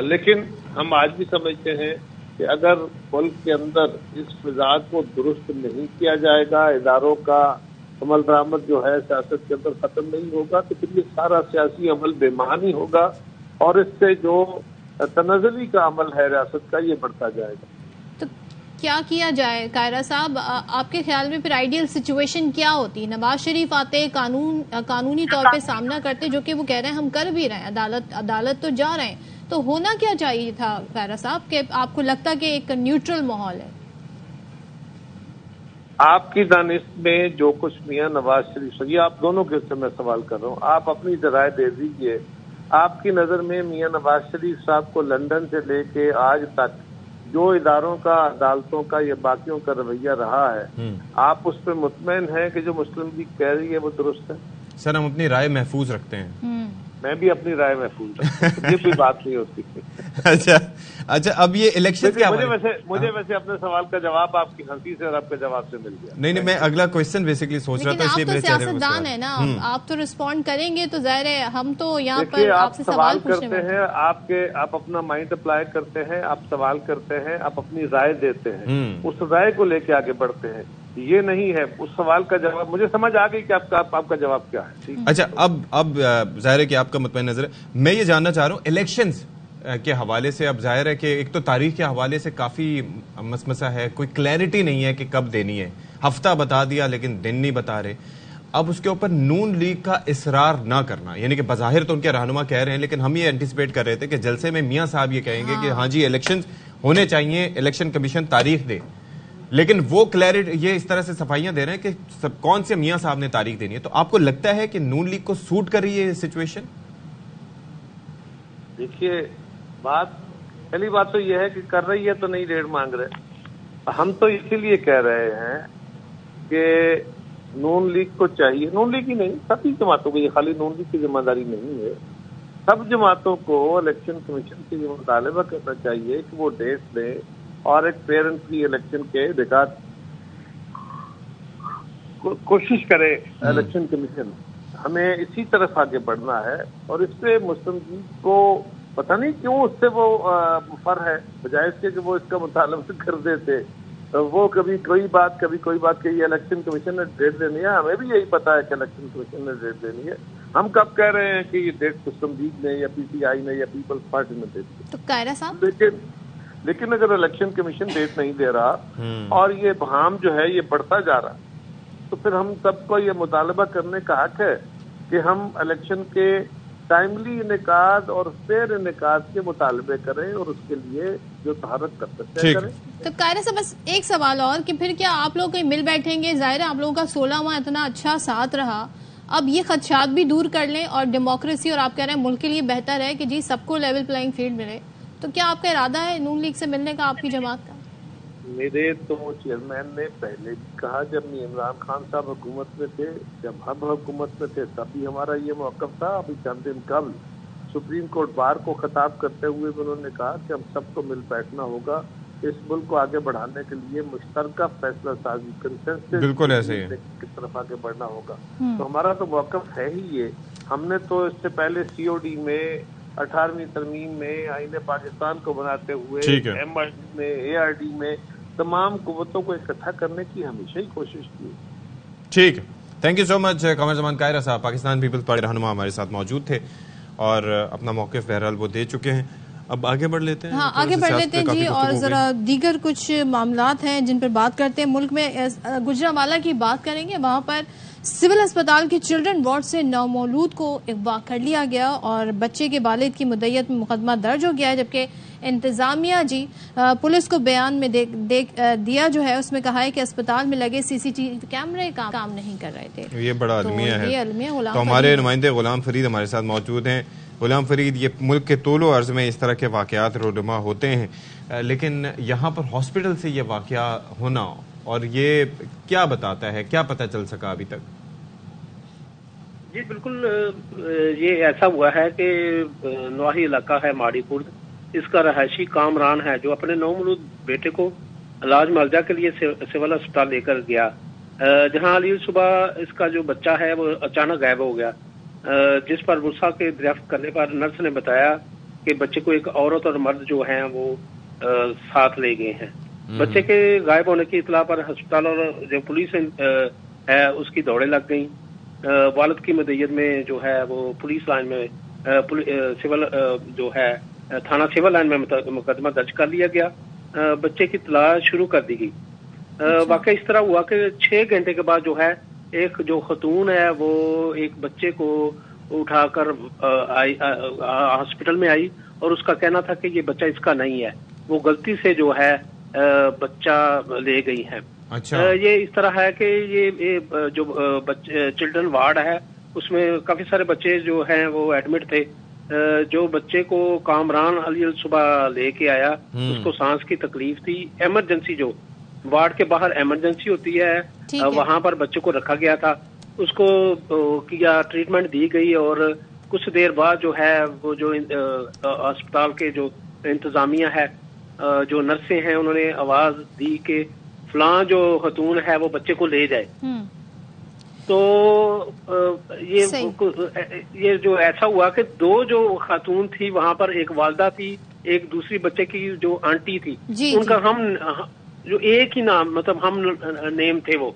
लेकिन हम आज भी समझते हैं कि अगर मुल्क के अंदर इस फिजा को दुरुस्त नहीं किया जाएगा, इदारों का अमल दरामद जो है सियासत के अंदर खत्म नहीं होगा तो फिर ये सारा सियासी अमल बेमानी होगा और इससे जो तनजली का अमल है रियासत का, ये बढ़ता जाएगा। तो क्या किया जाए? कायरा साहब आपके ख्याल में फिर आइडियल सिचुएशन क्या होती? नवाज़ शरीफ आते, कानून कानूनी तौर पे सामना करते, जो कि वो कह रहे हैं, हम कर भी रहे हैं, अदालत अदालत तो जा रहे हैं। तो होना क्या चाहिए था, कायरा साहब? के आपको लगता कि एक न्यूट्रल माहौल है? आपकी दानिश में जो कुछ मियाँ नवाज़ शरीफ ये आप दोनों के से मैं सवाल कर रहा हूँ आप अपनी राय दे दीजिए आपकी नज़र में मियाँ नवाज़ शरीफ साहब को लंदन से लेके आज तक जो इदारों का अदालतों का या बाकियों का रवैया रहा है हम्म। आप उस पर मुतमिन हैं कि जो मुस्लिम लीग कह रही है वो दुरुस्त है सर हम अपनी राय महफूज रखते हैं हम्म। मैं भी अपनी राय महफूज ये कोई (laughs) बात नहीं होती अच्छा अच्छा अब ये इलेक्शन क्या मुझे वैसे मुझे हाँ। वैसे अपने सवाल का जवाब आपकी हँसी से और आपके जवाब से मिल गया नहीं नहीं मैं अगला क्वेश्चन बेसिकली सोच रहा था इसलिए मेरे चेहरे सियासतदान है ना हम्म। आप तो रिस्पॉन्ड करेंगे तो ज़ाहिर है हम तो यहाँ पर आपसे सवाल करते हैं आपके आप अपना माइंड अप्लाई करते हैं आप सवाल करते हैं आप अपनी राय देते हैं हम्म। उस राय को लेके आगे बढ़ते हैं ये नहीं है। उस सवाल का जवाब मुझे समझ आ गई कि आपका आप, आपका जवाब क्या है। अच्छा अब अब ज़ाहिर है कि आपका मुतम नज़र है मैं ये जानना चाह रहा हूँ इलेक्शन के हवाले से अब ज़ाहिर है कि एक तो तारीख के हवाले से काफ़ी मसमसा है कोई क्लैरिटी नहीं है कि कब देनी है। हफ़्ता बता दिया लेकिन दिन नहीं बता रहे। अब उसके ऊपर नून लीग का इसरार ना करना यानी कि बाहिर तो उनके रहनुमा कह रहे हैं लेकिन हम ये एंटिसिपेट कर रहे थे कि जलसे में मियाँ साहब ये कहेंगे हाँ। कि हाँ जी इलेक्शन होने चाहिए इलेक्शन कमीशन तारीख दे। लेकिन वो क्लैरिटी, ये इस तरह से सफाइयाँ दे रहे हैं कि सब, कौन से मियाँ साहब ने तारीख देनी है? तो आपको लगता है कि नून लीग को सूट कर रही है ये सिचुएशन देखिए, बात, पहली बात तो यह है कि कर रही है तो नहीं रेट मांग रहे। हम तो इसीलिए कह रहे हैं कि नून लीग को चाहिए। नून लीग ही नहीं, सभी जमातों को, ये खाली नून लीग की ज़िम्मेदारी नहीं है। सब जमातों को इलेक्शन कमीशन से मुतालबा करना चाहिए कि वो डेट दें और एक पेरेंट की इलेक्शन के रिकॉर्ड कोशिश करे इलेक्शन हम्म। कमीशन हमें इसी तरफ़ आगे बढ़ना है और इससे मुस्लिम लीग को पता नहीं क्यों उससे वो फर है। बजाय इसके कि वो इसका मुतालब (laughs) कर देते। तो वो कभी कोई बात कभी कोई बात कही इलेक्शन कमीशन ने डेट देनी है। हमें भी यही पता है कि इलेक्शन कमीशन ने डेट देनी है। हम कब कह रहे हैं कि ये डेट मुस्लिम लीग ने या पीसीआई ने या पीपल्स पार्टी ने दे दी तो कायरा साहब? लेकिन लेकिन अगर इलेक्शन कमीशन डेट नहीं दे रहा हम्म। और ये भाम जो है ये बढ़ता जा रहा तो फिर हम सबको ये मुतालबा करने का हक है कि हम इलेक्शन के टाइमली इनका और फेयर इनका के मुतालबे करें और उसके लिए जो तहारत कर सकते हैं करें। तो कायरे से बस एक सवाल और कि फिर क्या आप लोग कहीं मिल बैठेंगे? ज़ाहिर है आप लोगों का सोलह माह इतना अच्छा साथ रहा। अब ये खदशात भी दूर कर लें और डेमोक्रेसी और आप कह रहे हैं मुल्क के लिए बेहतर है कि जी सबको लेवल प्लेइंग फ़ील्ड मिले। तो क्या आपका इरादा है नून लीग से मिलने का आपकी जमात का? मेरे तो चेयरमैन ने पहले भी कहा जब इमरान खान साहब हुकूमत में थे जब हम हुकूमत में थे तभी हमारा ये मौकफ था। अभी चंद दिन कल सुप्रीम कोर्ट बार को खताब करते हुए उन्होंने कहा कि हम सबको मिल बैठना होगा इस मुल्क को आगे बढ़ाने के लिए मुश्तर फैसला साजी कंसेंसस बिल्कुल ऐसे की तरफ़ आगे बढ़ना होगा। हम्म। तो हमारा तो मौकफ है ही ये। हमने तो इससे पहले सीओडी में अठारहवीं तरमीम में आईने पाकिस्तान को बनाते हुए एम आर डी में ए आर डी में तमाम कुतों को इकट्ठा करने की हमेशा ही कोशिश की। ठीक है। Thank you so much Qamar Zaman Kaira sahab. Pakistan Peoples party रहनुमा हमारे साथ मौजूद थे और अपना मौके बहरहाल वो दे चुके हैं। अब आगे बढ़ लेते हैं। हाँ आगे बढ़ लेते हैं जी और जरा दीगर कुछ मामला हैं जिन पर बात करते हैं। मुल्क में गुजरावाला की बात करेंगे वहाँ पर सिविल अस्पताल के चिल्ड्रन वार्ड से नौमौलूद को अगवा कर लिया गया और बच्चे के वालिद की मुदैयत में मुकदमा दर्ज हो गया है जबकि इंतजामिया जी पुलिस को बयान में देख दे, दिया जो है उसमें कहा है कि अस्पताल में लगे सीसीटीवी कैमरे का काम नहीं कर रहे थे। ये बड़ा तो अलमिया है। ये अलमिया तो हमारे नुमाइंदे गुलाम फरीद हमारे साथ मौजूद हैं। गुलाम फरीद ये मुल्क के तोलो अर्ज़ में इस तरह के वाकयात रोनुमा होते हैं। लेकिन यहाँ पर हॉस्पिटल से ये वाक़ होना और ये क्या बताता है? क्या पता चल सका अभी तक? जी, बिल्कुल ये ऐसा हुआ है कि नवाही इलाका है माड़ीपुर। इसका रहायशी कामरान है, जो अपने नौमलूद बेटे को इलाज मुआवजा के लिए सिविल अस्पताल लेकर गया। जहाँ अली सुबह इसका जो बच्चा है, वो अचानक गायब हो गया। जिस पर गुस्सा के दरियाफ्त करने पर नर्स ने बताया कि बच्चे को एक औरत और मर्द जो है, वो साथ ले गए हैं। बच्चे के गायब होने की इतला पर अस्पताल और जो पुलिस है उसकी दौड़े लग गई। वालद की मदयत में जो है वो पुलिस लाइन में सिविल जो है थाना सिविल लाइन में मुकदमा दर्ज कर लिया गया। बच्चे की तलाश शुरू कर दी गई। अच्छा। वाकई इस तरह हुआ कि छह घंटे के बाद जो है एक जो खतून है वो एक बच्चे को उठाकर आई हॉस्पिटल में आई और उसका कहना था कि ये बच्चा इसका नहीं है। वो गलती से जो है बच्चा ले गई है। अच्छा। ये इस तरह है कि ये, ये जो चिल्ड्रन वार्ड है उसमें काफ़ी सारे बच्चे जो हैं वो एडमिट थे। जो बच्चे को कामरान अली सुबह लेके आया हम्म। उसको सांस की तकलीफ़ थी। इमरजेंसी जो वार्ड के बाहर इमरजेंसी होती है वहाँ पर बच्चे को रखा गया था। उसको किया ट्रीटमेंट दी गई और कुछ देर बाद जो है वो जो अस्पताल के जो इंतजामिया है जो नर्सें हैं उन्होंने आवाज़ दी कि फलां जो खतून है वो बच्चे को ले जाए। हम्म। तो ये ये जो ऐसा हुआ कि दो जो खातून थी वहाँ पर एक वालदा थी एक दूसरी बच्चे की जो आंटी थी। जी, उनका जी. हम जो एक ही नाम मतलब हम नेम थे वो।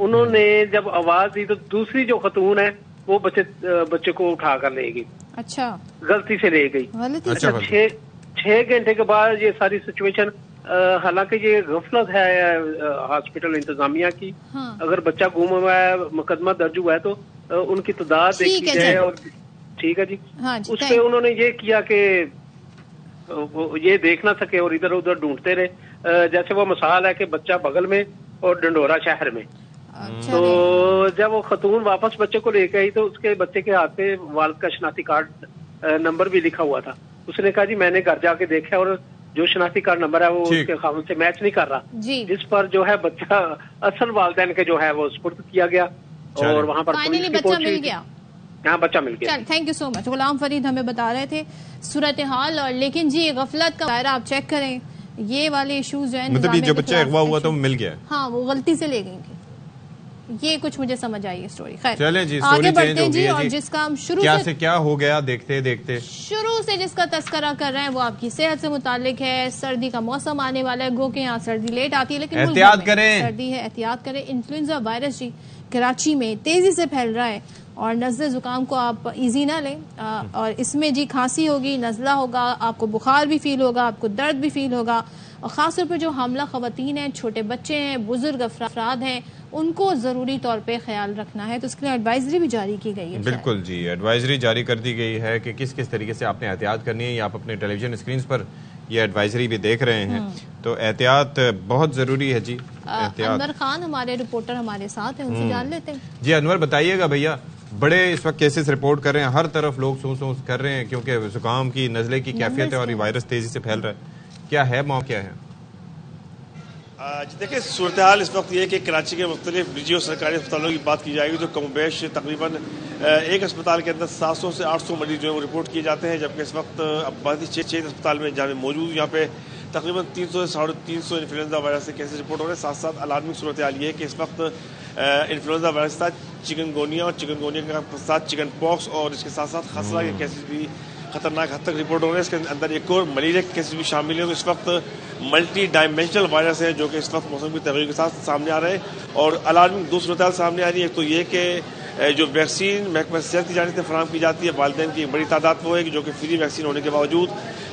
उन्होंने जब आवाज़ दी तो दूसरी जो खतून है वो बच्चे बच्चे को उठा कर ले गई। अच्छा। गलती से ले गई। अच्छा छह छह घंटे के बाद ये सारी सिचुएशन हालाँकि ये गफलत है हॉस्पिटल इंतजामिया की। हाँ। अगर बच्चा गुम हुआ है मुकदमा दर्ज हुआ है तो उनकी तादाद देखी जाए और ठीक है जी, हाँ जी उस पर उन्होंने ये किया कि ये देख ना सके और इधर उधर ढूंढते रहे। जैसे वो मिसाल है कि बच्चा बगल में और डंडोरा शहर में। अच्छा तो जब वो खतून वापस बच्चे को लेके आई तो उसके बच्चे के हाथ पे वाल का शनाती कार्ड नंबर भी लिखा हुआ था। उसने कहा जी मैंने घर जाके देखा और जो शनाख्ती कार्ड नंबर है वो उसके खान से मैच नहीं कर रहा। जी। जिस पर जो है बच्चा असल वालदेन के जो है वो स्पुर्द किया गया और वहाँ पर बच्चा मिल गया। यहाँ बच्चा मिल गया। Thank you so much Ghulam Farid हमें बता रहे थे सूरत हाल और लेकिन जी गफलत का दायरा आप चेक करें। ये वाले इश्यूज़ जो है मतलब ये जो बच्चा अगवा हुआ तो मिल गया। हाँ वो गलती से ले गई थी। ये कुछ मुझे समझ आई स्टोरी खैर चले जी आगे बढ़ते हैं जी और जिसका हम शुरू क्या से, से, क्या हो गया देखते देखते। शुरू से जिसका तस्करा कर रहे हैं वो आपकी सेहत से मुतालिक है। सर्दी का मौसम आने वाला है गो के यहाँ सर्दी लेट आती है लेकिन एहतियात करें। सर्दी है एहतियात करें। इन्फ्लुएंजा वायरस जी कराची में तेज़ी से फैल रहा है और नजले जुकाम को आप इजी ना लें। और इसमें जी खांसी होगी नजला होगा आपको बुखार भी फील होगा आपको दर्द भी फील होगा। और ख़ासतौर पर जो हमला ख़वान हैं छोटे बच्चे हैं बुज़ुर्ग अफराद हैं उनको ज़रूरी तौर पर ख्याल रखना है। तो उसके लिए एडवाइजरी भी जारी की गई है बिल्कुल जी एडवाइजरी जारी कर दी गई है कि किस किस तरीके से आपने एहतियात करनी है। या आप अपने टेलीविज़न स्क्रीन पर ये एडवाइजरी भी देख रहे हैं। हम्म। तो एहतियात बहुत ज़रूरी है जी अनवर खान हमारे रिपोर्टर हमारे साथ हैं उनसे हम्म। जान लेते हैं। जी अनवर बताइएगा भैया बड़े इस वक्त केसेस रिपोर्ट कर रहे हैं हर तरफ़ लोग सो सो कर रहे हैं क्योंकि जुकाम की नजले की कैफियत है और ये वायरस तेज़ी से फैल रहा है। क्या है मौका क्या है? देखिए सूरत हाल इस वक्त ये है कि कराची के मुख्तलिफ़ निजी और सरकारी अस्पतालों की बात की जाएगी तो कमोबेश तकरीबन एक अस्पताल के अंदर 700 से 800 मरीज़ जो है वो रिपोर्ट किए जाते हैं जबकि इस वक्त अब बाकी छः छः अस्पताल में जहाँ मौजूद यहाँ पे तकरीबन 300 से साढ़े तीन सौ इन्फ्लुएंजा वायरस से केसेस रिपोर्ट हो रहे हैं। साथ साथ अलार्मिंग सूरत हाल ये है कि इस वक्त इन्फ्लुएंजा वायरस था चिकनगोनिया और चिकनगोनिया के साथ चिकन पॉक्स और इसके साथ साथ खसरा के केसेस भी खतरनाक हद तक रिपोर्ट हो रहे हैं इसके अंदर एक और मलेरिया के केसेस भी शामिल है तो इस वक्त मल्टी डायमेंशनल वायरस है, जो कि इस वक्त मौसम की तगड़ी के साथ सामने आ रहे हैं। और अलार्मिंग दो सूरत सामने आ रही है, एक तो ये कि जो वैक्सीन महकमा सेहत की जानब से फराम की जाती है, वालदेन की बड़ी तादाद वो है जो कि फ्री वैक्सीन होने के बावजूद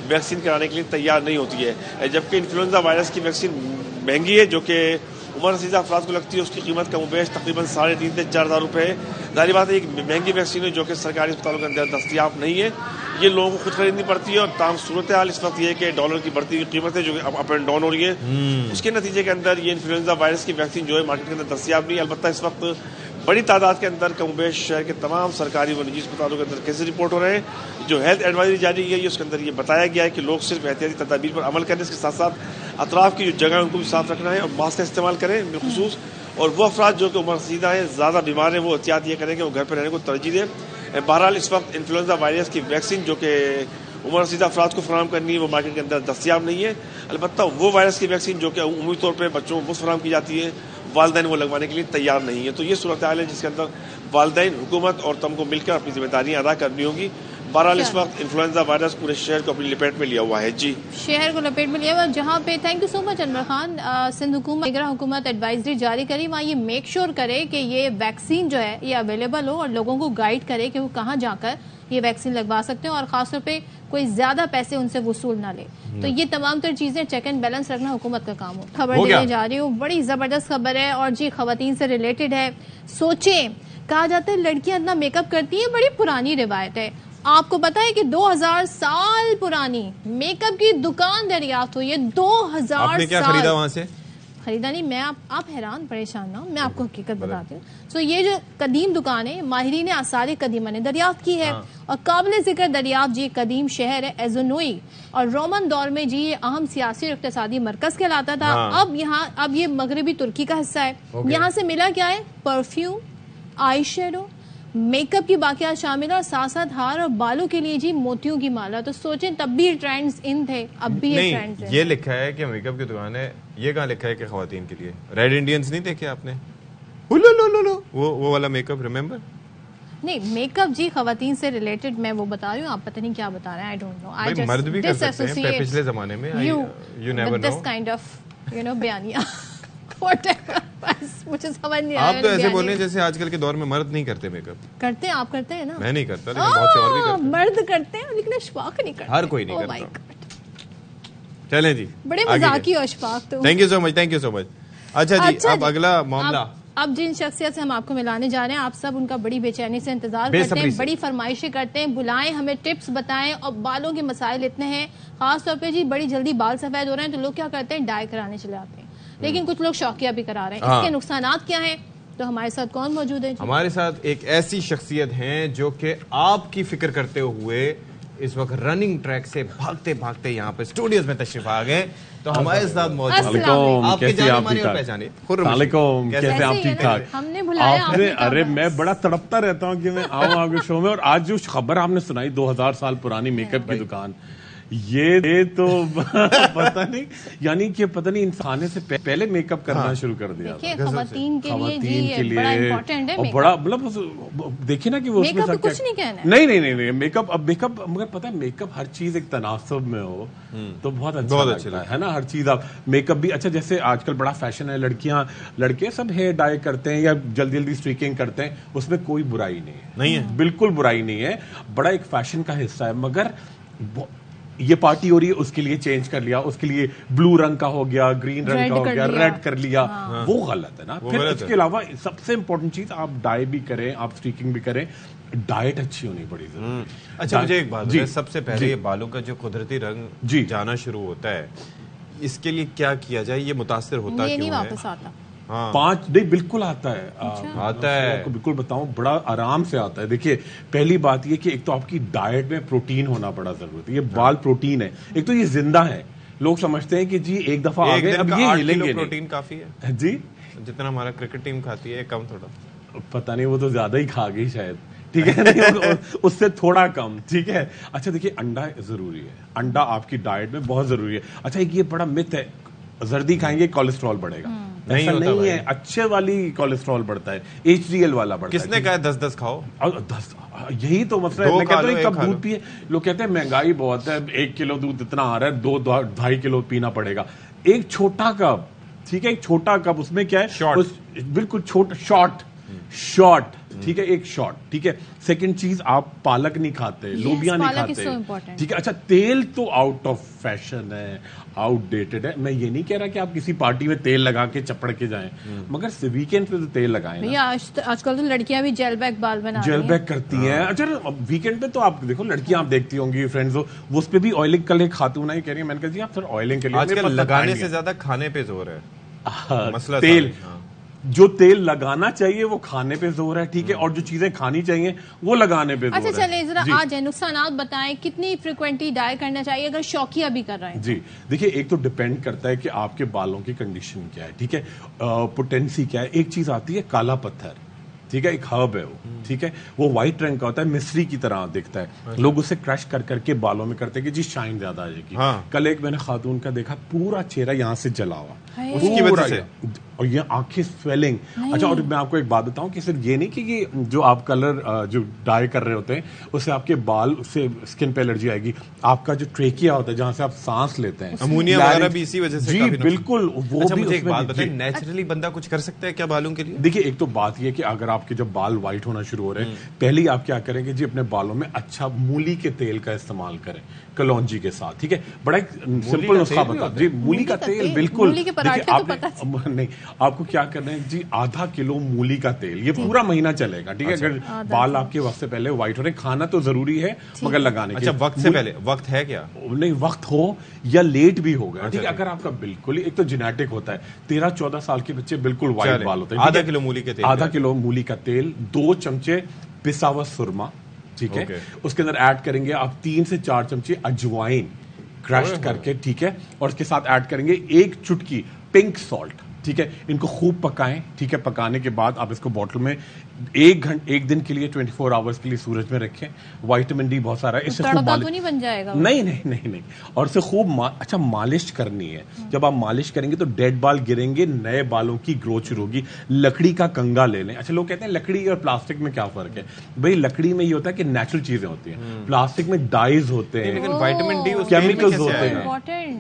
वैक्सीन कराने के लिए तैयार नहीं होती है। जबकि इन्फ्लुएंजा वायरस की वैक्सीन महँगी है, जो कि उम्र रसीदा अफराद को लगती है उसकी कीमत का मुबेश तकरीबन साढ़े तीन से चार हज़ार रुपये है। जारी बात है एक महँगी वैक्सीन है जो कि सरकारी अस्पतालों के अंदर दस्तियाब नहीं है। ये लोगों को खुद खरीदनी पड़ती है और तमाम सूरत हाल इस वक्त ये कि डॉलर की बढ़ती हुई कीमत है जो कि अप एंड डाउन हो रही है। हम्म। उसके नतीजे के अंदर ये इन्फ्लुएंजा वायरस की वैक्सीन जो है मार्केट के अंदर दस्तियाब नहीं है। अलबत्त इस वक्त बड़ी तादाद के अंदर कमोबेश शहर के तमाम सरकारी व निजी अस्पतालों के अंदर केसेस रिपोर्ट हो रहे हैं? जो हेल्थ एडवाइजरी जारी की गई उसके अंदर ये बताया गया है कि लोग सिर्फ़ एहतियाती तदाबीर पर अमल करें इसके साथ साथ अतराफ की जो जगह है, उनको भी साफ़ रखना है और मास्क का इस्तेमाल करें, बिलखसूस। और वो अफराद जो कि उम्र सीधा है, ज़्यादा बीमार हैं, वो एहतियात ये करें कि वो घर पर रहने को तरजीह दें। बहरहाल इस वक्त इन्फ्लुएंजा वायरस की वैक्सीन जो कि उम्र सीधा अफराद को फराम करनी है, वो मार्केट के अंदर दस्तियाब नहीं है। अलबत्त वो वायरस की वैक्सीन जो कि उमूमी तौर पर बच्चों को फराम की जाती है। वालदेन वो लगवाने के लिए तैयार नहीं है। तो ये सूरत हाल है जिसके अंदर वालदेन हुकूमत और तम को मिलकर अपनी जिम्मेदारियाँ अदा करनी होगी। बहरहाल इस वक्त इन्फ्लुएंजा वायरस पूरे शहर को अपनी लपेट में लिया हुआ है। जी। शहर को लपेट में लिया हुआ जहाँ पे thank you so much Anwar Khan. Sindh हुकूमत हुकूमत एडवाइजरी जारी करी। वहाँ ये मेक श्योर sure करे कि ये वैक्सीन जो है ये अवेलेबल हो और लोगों को गाइड करे कि वो कहाँ जाकर ये वैक्सीन लगवा सकते हैं। और खासतौर पे कोई ज़्यादा पैसे उनसे वसूल ना ले। तो ये तमाम तर चीज़ें चेक एंड बैलेंस रखना हुकूमत का काम हो। खबर देने जा रही हूँ बड़ी ज़बरदस्त खबर है और जी खातन से रिलेटेड है। सोचे कहा जाता है लड़कियाँ इतना मेकअप करती हैं बड़ी पुरानी रिवायत है। आपको पता है कि 2000 साल पुरानी मेकअप की दुकान दरियाफ्त हुई है 2000 आपने क्या साल। खरीदा वहाँ से? खरीदा नहीं मैं आप आप हैरान परेशान ना मैं आपको हकीकत बताती हूँ। सो ये जो कदीम दुकान है माहिरीन आसार कदीमा ने दरियाफ्त की है। हाँ। और काबिल ज़िक्र दरियाफ्त जी कदीम शहर है एजोनोई। और रोमन दौर में जी ये अहम सियासी और इकतसादी मरकज कहलाता था। हाँ। अब यहाँ अब ये मगरबी तुर्की का हिस्सा है। यहाँ से मिला क्या है? परफ्यूम आई शेडो मेकअप की बाकियात शामिल है और साथ साथ हार और बालों के लिए जी मोतियों की माला। तो सोचें तब भी ट्रेंड्स इन थे अब भी ये ट्रेंड्स नहीं हैं। ये लिखा है कि मेकअप की दुकान है ये कहाँ लिखा है कि खातन के लिए? रेड इंडियंस नहीं देखे आपने? उलो लो लो लो वो वो वाला मेकअप रिमेम्बर नहीं मेकअप जी खातन से रिलेटेड मैं वो बता रही हूँ आप पता नहीं क्या बता रहे हैं आई डोंट नो आई मर्द भी कर सकते हैं, पिछले जमाने में, I- you never this kind of you know बयानिया। Whatever. बस मुझे समझ नहीं आप तो ऐसे। बोल रहे हैं जैसे आजकल के दौर में मर्द नहीं करते मेकअप करते हैं आप करते हैं ना? मैं नहीं करता लेकिन बहुत से और भी हाँ, करते मर्द करते हैं लेकिन अशफाक नहीं करते। हर कोई नहीं Oh करता। चलें जी बड़े मजाकी हो अशफाक तो। Thank you so much thank you so much अच्छा जी अच्छा अब अगला मामला। अब- अब जिन शख्सियत से हम आपको मिलाने जा रहे हैं आप सब उनका बड़ी बेचैनी से इंतज़ार करते हैं बड़ी फरमाइशें करते हैं बुलाएँ हमें टिप्स बताएँ और बालों के मसाइल इतने हैं। खास तौर पे जी बड़ी जल्दी बाल सफ़ेद हो रहे हैं तो लोग क्या करते हैं डाई कराने चले आते हैं। लेकिन कुछ लोग शौकिया भी करा रहे हैं। हाँ। इसके नुकसान क्या है? तो हमारे साथ कौन मौजूद है? हमारे साथ एक ऐसी शख्सियत हैं जो कि आपकी फ़िक्र करते हुए इस वक्त रनिंग ट्रैक से भागते भागते यहाँ पे स्टूडियोज में तशरीफ़ आ गए तो हमारे साथ मौजूद अस्सलाम आपके जाने आप ठीक ठाक? पहचाने। खुर्रम वालेकुम। कैसे कैसे आप ठीक ठाक? हमने बुलाया आपने आपने अरे मैं बड़ा तड़पता रहता हूँ कि मैं आऊँ आपके शो में। और आज जो खबर आपने सुनाई 2000 साल पुरानी मेकअप की दुकान। ये ये तो (laughs) पता नहीं यानी कि पता नहीं इंसाने से पहले मेकअप करना हाँ। शुरू कर दिया खातन के लिए जी के ये बड़ा लिए और बड़ा मतलब देखिए ना कि वो उसमें सब कुछ नहीं कहना है। नहीं नहीं नहीं नहीं मेकअप अब मेकअप मगर पता है मेकअप हर चीज़ एक तनासब में हो तो बहुत अच्छा बहुत अच्छा है है ना हर चीज़ आप मेकअप भी अच्छा जैसे आजकल बड़ा फ़ैशन है लड़कियाँ लड़के सब हेयर डाई करते हैं या जल्दी जल्दी स्ट्रीकिंग करते हैं उसमें कोई बुराई नहीं है नहीं है। बिल्कुल बुराई नहीं है बड़ा एक फ़ैशन का हिस्सा है मगर ये पार्टी हो रही है उसके लिए चेंज कर लिया उसके लिए ब्लू रंग का हो गया ग्रीन रंग का हो गया रेड कर लिया। हाँ। वो गलत है ना। फिर इसके अलावा सबसे इंपॉर्टेंट चीज़ आप डाई भी करें आप स्ट्रीकिंग भी करें डाइट अच्छी होनी पड़ी अच्छा मुझे एक बात जी, सबसे पहले ये बालों का जो कुदरती रंग जी। जाना शुरू होता है इसके लिए क्या किया जाए ये मुतासर होता ये क्यों नहीं है? वापस आता। हाँ। पाँच नहीं बिल्कुल आता है। आ, आता है आपको बिल्कुल बताऊँ बड़ा आराम से आता है। देखिए पहली बात ये कि एक तो आपकी डाइट में प्रोटीन होना बड़ा ज़रूरत है। ये बाल प्रोटीन है। एक तो ये ज़िंदा है। लोग समझते हैं कि जी एक दफ़ा एक आ गए अब ये हिलेंगे नहीं। प्रोटीन काफ़ी है। (laughs) जी? जितना हमारा क्रिकेट टीम खाती है कम थोड़ा। पता नहीं वो तो ज़्यादा ही खा गई शायद। ठीक है नहीं, उससे थोड़ा कम ठीक है? अच्छा देखिए अंडा ज़रूरी है। अंडा आपकी डाइट में बहुत ज़रूरी है। अच्छा एक ये बड़ा मिथ है जर्दी खाएँगे कोलेस्ट्रॉल बढ़ेगा। नहीं होता नहीं है। अच्छे वाली कोलेस्ट्रॉल बढ़ता है एचडीएल वाला बढ़ता है। किसने कहा दस दस खाओ? और दस यही तो मसला है। मैं कहता हूँ लो। दूध पिए। लोग कहते हैं महँगाई बहुत है एक किलो दूध इतना आ रहा है दो ढाई किलो पीना पड़ेगा। एक छोटा कप ठीक है एक छोटा कप उसमें क्या है. बिल्कुल छोटा शॉर्ट शॉर्ट ठीक है एक शॉट ठीक है? सेकंड चीज़ आप पालक नहीं खाते yes, लोबिया नहीं खाते। so ठीक है अच्छा तेल तो आउट ऑफ़ फ़ैशन है आउटडेटेड है। मैं ये नहीं कह रहा कि आप किसी पार्टी में तेल लगा के चपड़ के जाएँ मगर वीकेंड पे तो तेल लगाएँ ना। भैया आज आजकल तो लड़कियाँ भी जेल बैग बाल बना जेल बैग करती हैं। अच्छा वीकेंड पे तो आप देखो लड़कियाँ आप देखती होंगी फ्रेंड्स हो वो उस पे भी ऑयलिंग कल एक खातून आई कह रही है। मैंने कहा जी आप सर ऑयलिंग के लिए आजकल लगाने से ज़्यादा खाने पे ज़ोर है। है। मसला तेल हाँ। जो तेल लगाना चाहिए वो खाने पे ज़ोर है ठीक है? और जो चीज़ें खानी चाहिए वो लगाने पे अच्छा चले जरा आज नुकसान बताएँ कितनी फ्रिक्वेंटली डाई करना चाहिए अगर शौकिया भी कर रहे हैं? जी। देखिए एक तो डिपेंड करता है कि आपके बालों की कंडीशन क्या है ठीक है? पोटेंसी क्या है? एक चीज़ आती है काला पत्थर ठीक है? एक हर्ब है वो ठीक है? वो व्हाइट रंग का होता है मिस्री की तरह दिखता है। लोग उसे क्रश कर करके बालों में करते हैं कि जी शाइन ज़्यादा आ जाएगी हाँ। कल एक मैंने खातून का देखा पूरा चेहरा यहाँ से जला हुआ। उसकी वजह से? और ये आँखें स्वेलिंग अच्छा और मैं आपको एक बात बताऊँ कि सिर्फ़ ये नहीं कि ये जो आप कलर जो डाई कर रहे होते हैं उससे आपके बाल उससे स्किन पे एलर्जी आएगी। आपका जो ट्रेकिया होता है जहाँ से आप सांस लेते हैं अमोनिया वगैरह भी इसी वजह से जी बिल्कुल वो अच्छा भी मुझे एक बात जी। नेचुरली बंदा कुछ कर सकता है क्या बालों के लिए? देखिए एक तो बात यह है कि अगर आपके जब बाल व्हाइट होना शुरू हो रहे हम्म। हैं पहले आप क्या करेंगे जी अपने बालों में अच्छा मूली के तेल का इस्तेमाल करें कलौजी के साथ ठीक है? बड़ा एक सिंपल नुस्खा बता जी मूली का तेल बिल्कुल। देखिए, तो आपने- नहीं आपको क्या करना है? जी आधा किलो मूली का तेल। ये पूरा महीना चलेगा ठीक है? अच्छा। अगर बाल आपके वक्त से पहले व्हाइट हो रहे खाना तो ज़रूरी है मगर लगाने अच्छा वक्त से पहले। वक्त है क्या? नहीं वक्त हो या लेट भी होगा ठीक है? अच्छा। अगर आपका बिल्कुल एक तो जेनेटिक होता है। तेरह चौदह साल के बच्चे बिल्कुल व्हाइट बाल होते हैं आधा किलो मूली के तेल आधा किलो मूली का तेल दो चमचे पिसा हुआ सुरमा ठीक है। उसके अंदर ऐड करेंगे आप तीन से चार चमचे अजवाइन क्रश करके ठीक है? और उसके साथ ऐड करेंगे एक चुटकी पिंक सॉल्ट ठीक है? इनको खूब पकाएँ ठीक है? पकाने के बाद आप इसको बॉटल में एक घंटे एक दिन के लिए 24 फोर आवर्स के लिए सूरज में रखें। विटामिन डी बहुत सारा है इससे खूब मालिश- तो नहीं बन जाएगा नहीं नहीं नहीं नहीं। और उसे खूब मा, अच्छा मालिश करनी है। जब आप मालिश करेंगे तो डेड बाल गिरेंगे नए बालों की ग्रोथ शुरू होगी। लकड़ी का कंगा ले लें। अच्छा लोग कहते हैं लकड़ी और प्लास्टिक में क्या फ़र्क है? भाई लकड़ी में ये होता है कि नेचुरल चीज़ें होती हैं। प्लास्टिक में डाइज होते हैं। लेकिन वाइटामिन डी केमिकल्स होते हैं।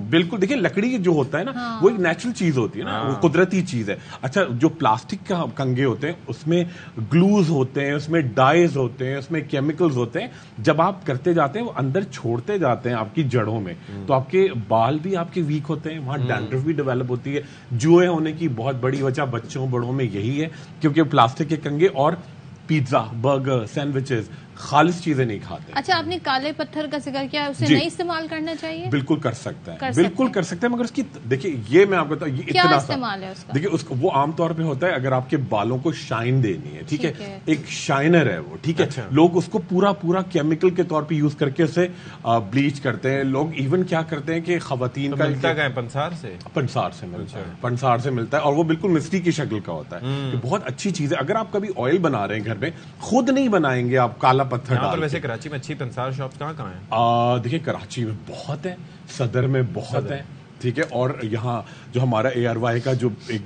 बिल्कुल देखिए लकड़ी जो होता है ना वो एक नेचुरल चीज़ होती है ना वो कुदरती चीज़ है। अच्छा जो प्लास्टिक का कंगे होते हैं उसमें ग्लूज होते हैं उसमें डाइज होते हैं उसमें केमिकल्स होते हैं। जब आप करते जाते हैं वो अंदर छोड़ते जाते हैं आपकी जड़ों में। तो आपके बाल भी आपके वीक होते हैं वहाँ डैंड्रफ भी डेवलप होती है। जुए होने की बहुत बड़ी वजह बच्चों बड़ों में यही है क्योंकि प्लास्टिक के कंगे और पिज्जा बर्गर सैंडविचेस खालिश चीज़ें नहीं खाते। अच्छा आपने काले पत्थर का ज़िक्र किया उसे नहीं इस्तेमाल करना चाहिए? बिल्कुल कर सकता है। कर बिल्कुल सकते कर सकते हैं मगर उसकी देखिए ये मैं आपको बताऊँ ये क्या इतना इस्तेमाल है उसका? देखिए उसको वो आमतौर पे होता है अगर आपके बालों को शाइन देनी है ठीक है? एक शाइनर है वो ठीक है? अच्छा। लोग उसको पूरा पूरा केमिकल के तौर पे यूज़ करके उसे ब्लीच करते हैं। लोग इवन क्या करते हैं कि खातन तो का मिलता है? पंसार से? पंसार से मिलता अच्छा। है। पंसार से मिलता है और वो बिल्कुल मिस्त्री की शक्ल का होता है। हम्म। बहुत अच्छी चीज़ है। अगर आप कभी ऑयल बना रहे हैं घर में खुद नहीं बनाएँगे आप काला पत्थर डाल पर वैसे कराची में अच्छी पंसार शॉप कहाँ कहाँ है? देखिए कराची में बहुत है सदर में बहुत है ठीक है? और यहाँ जो हमारा ए आर वाई का जो एक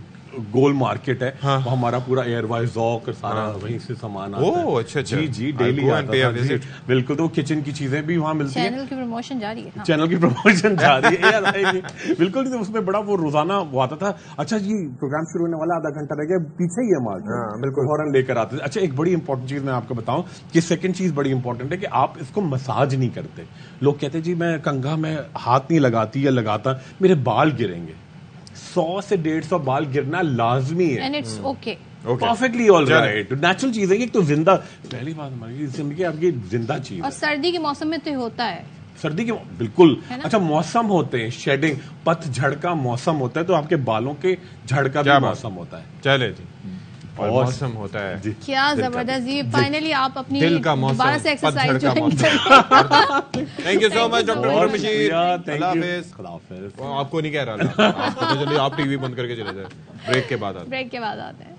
गोल मार्केट है हाँ। वो हमारा पूरा ए आर वाई जौक सारा वहीं से सामान आता ओह, है। अच्छा, अच्छा। जी जी डेली आता था, जी, बिल्कुल तो किचन की चीज़ें भी वहाँ मिलती है। चैनल की प्रमोशन जारी है हाँ। चैनल की प्रमोशन जा रही है बिल्कुल नहीं तो उसमें बड़ा वो रोज़ाना वो आता था। अच्छा जी प्रोग्राम शुरू होने वाला आधा घंटा रह गया पीछे ही है मार्केट हाँ, बिल्कुल। फ़ौरन लेकर आते थे। अच्छा एक बड़ी इंपॉर्टेंट चीज़ मैं आपको बताऊँ कि सेकंड चीज़ बड़ी इंपॉर्टेंट है कि आप इसको मसाज नहीं करते। लोग कहते जी मैं कंघा में हाथ नहीं लगाती या लगाता मेरे बाल गिरेंगे। सौ से डेढ़ सौ बाल गिरना लाजमी है। And it's okay perfectly all right natural चीज़ है एक तो ज़िंदा पहली बात हमारी ज़िंदगी आपकी ज़िंदा चीज़ और सर्दी के मौसम में तो होता है। सर्दी के बिल्कुल। अच्छा मौसम होते हैं शेडिंग पतझड़ का मौसम होता है तो आपके बालों के झड़ का भी मौसम होता है। चले जी। और मौसम होता है। क्या ज़बरदस्त। ये फाइनली आप अपनी दिल का मौसम, दोबारा से exercise thank you so much doctor Bashir आपको नहीं कह रहा आपको तो चलिए आप टीवी बंद करके चले जाए। ब्रेक के बाद आते ब्रेक के बाद आते हैं।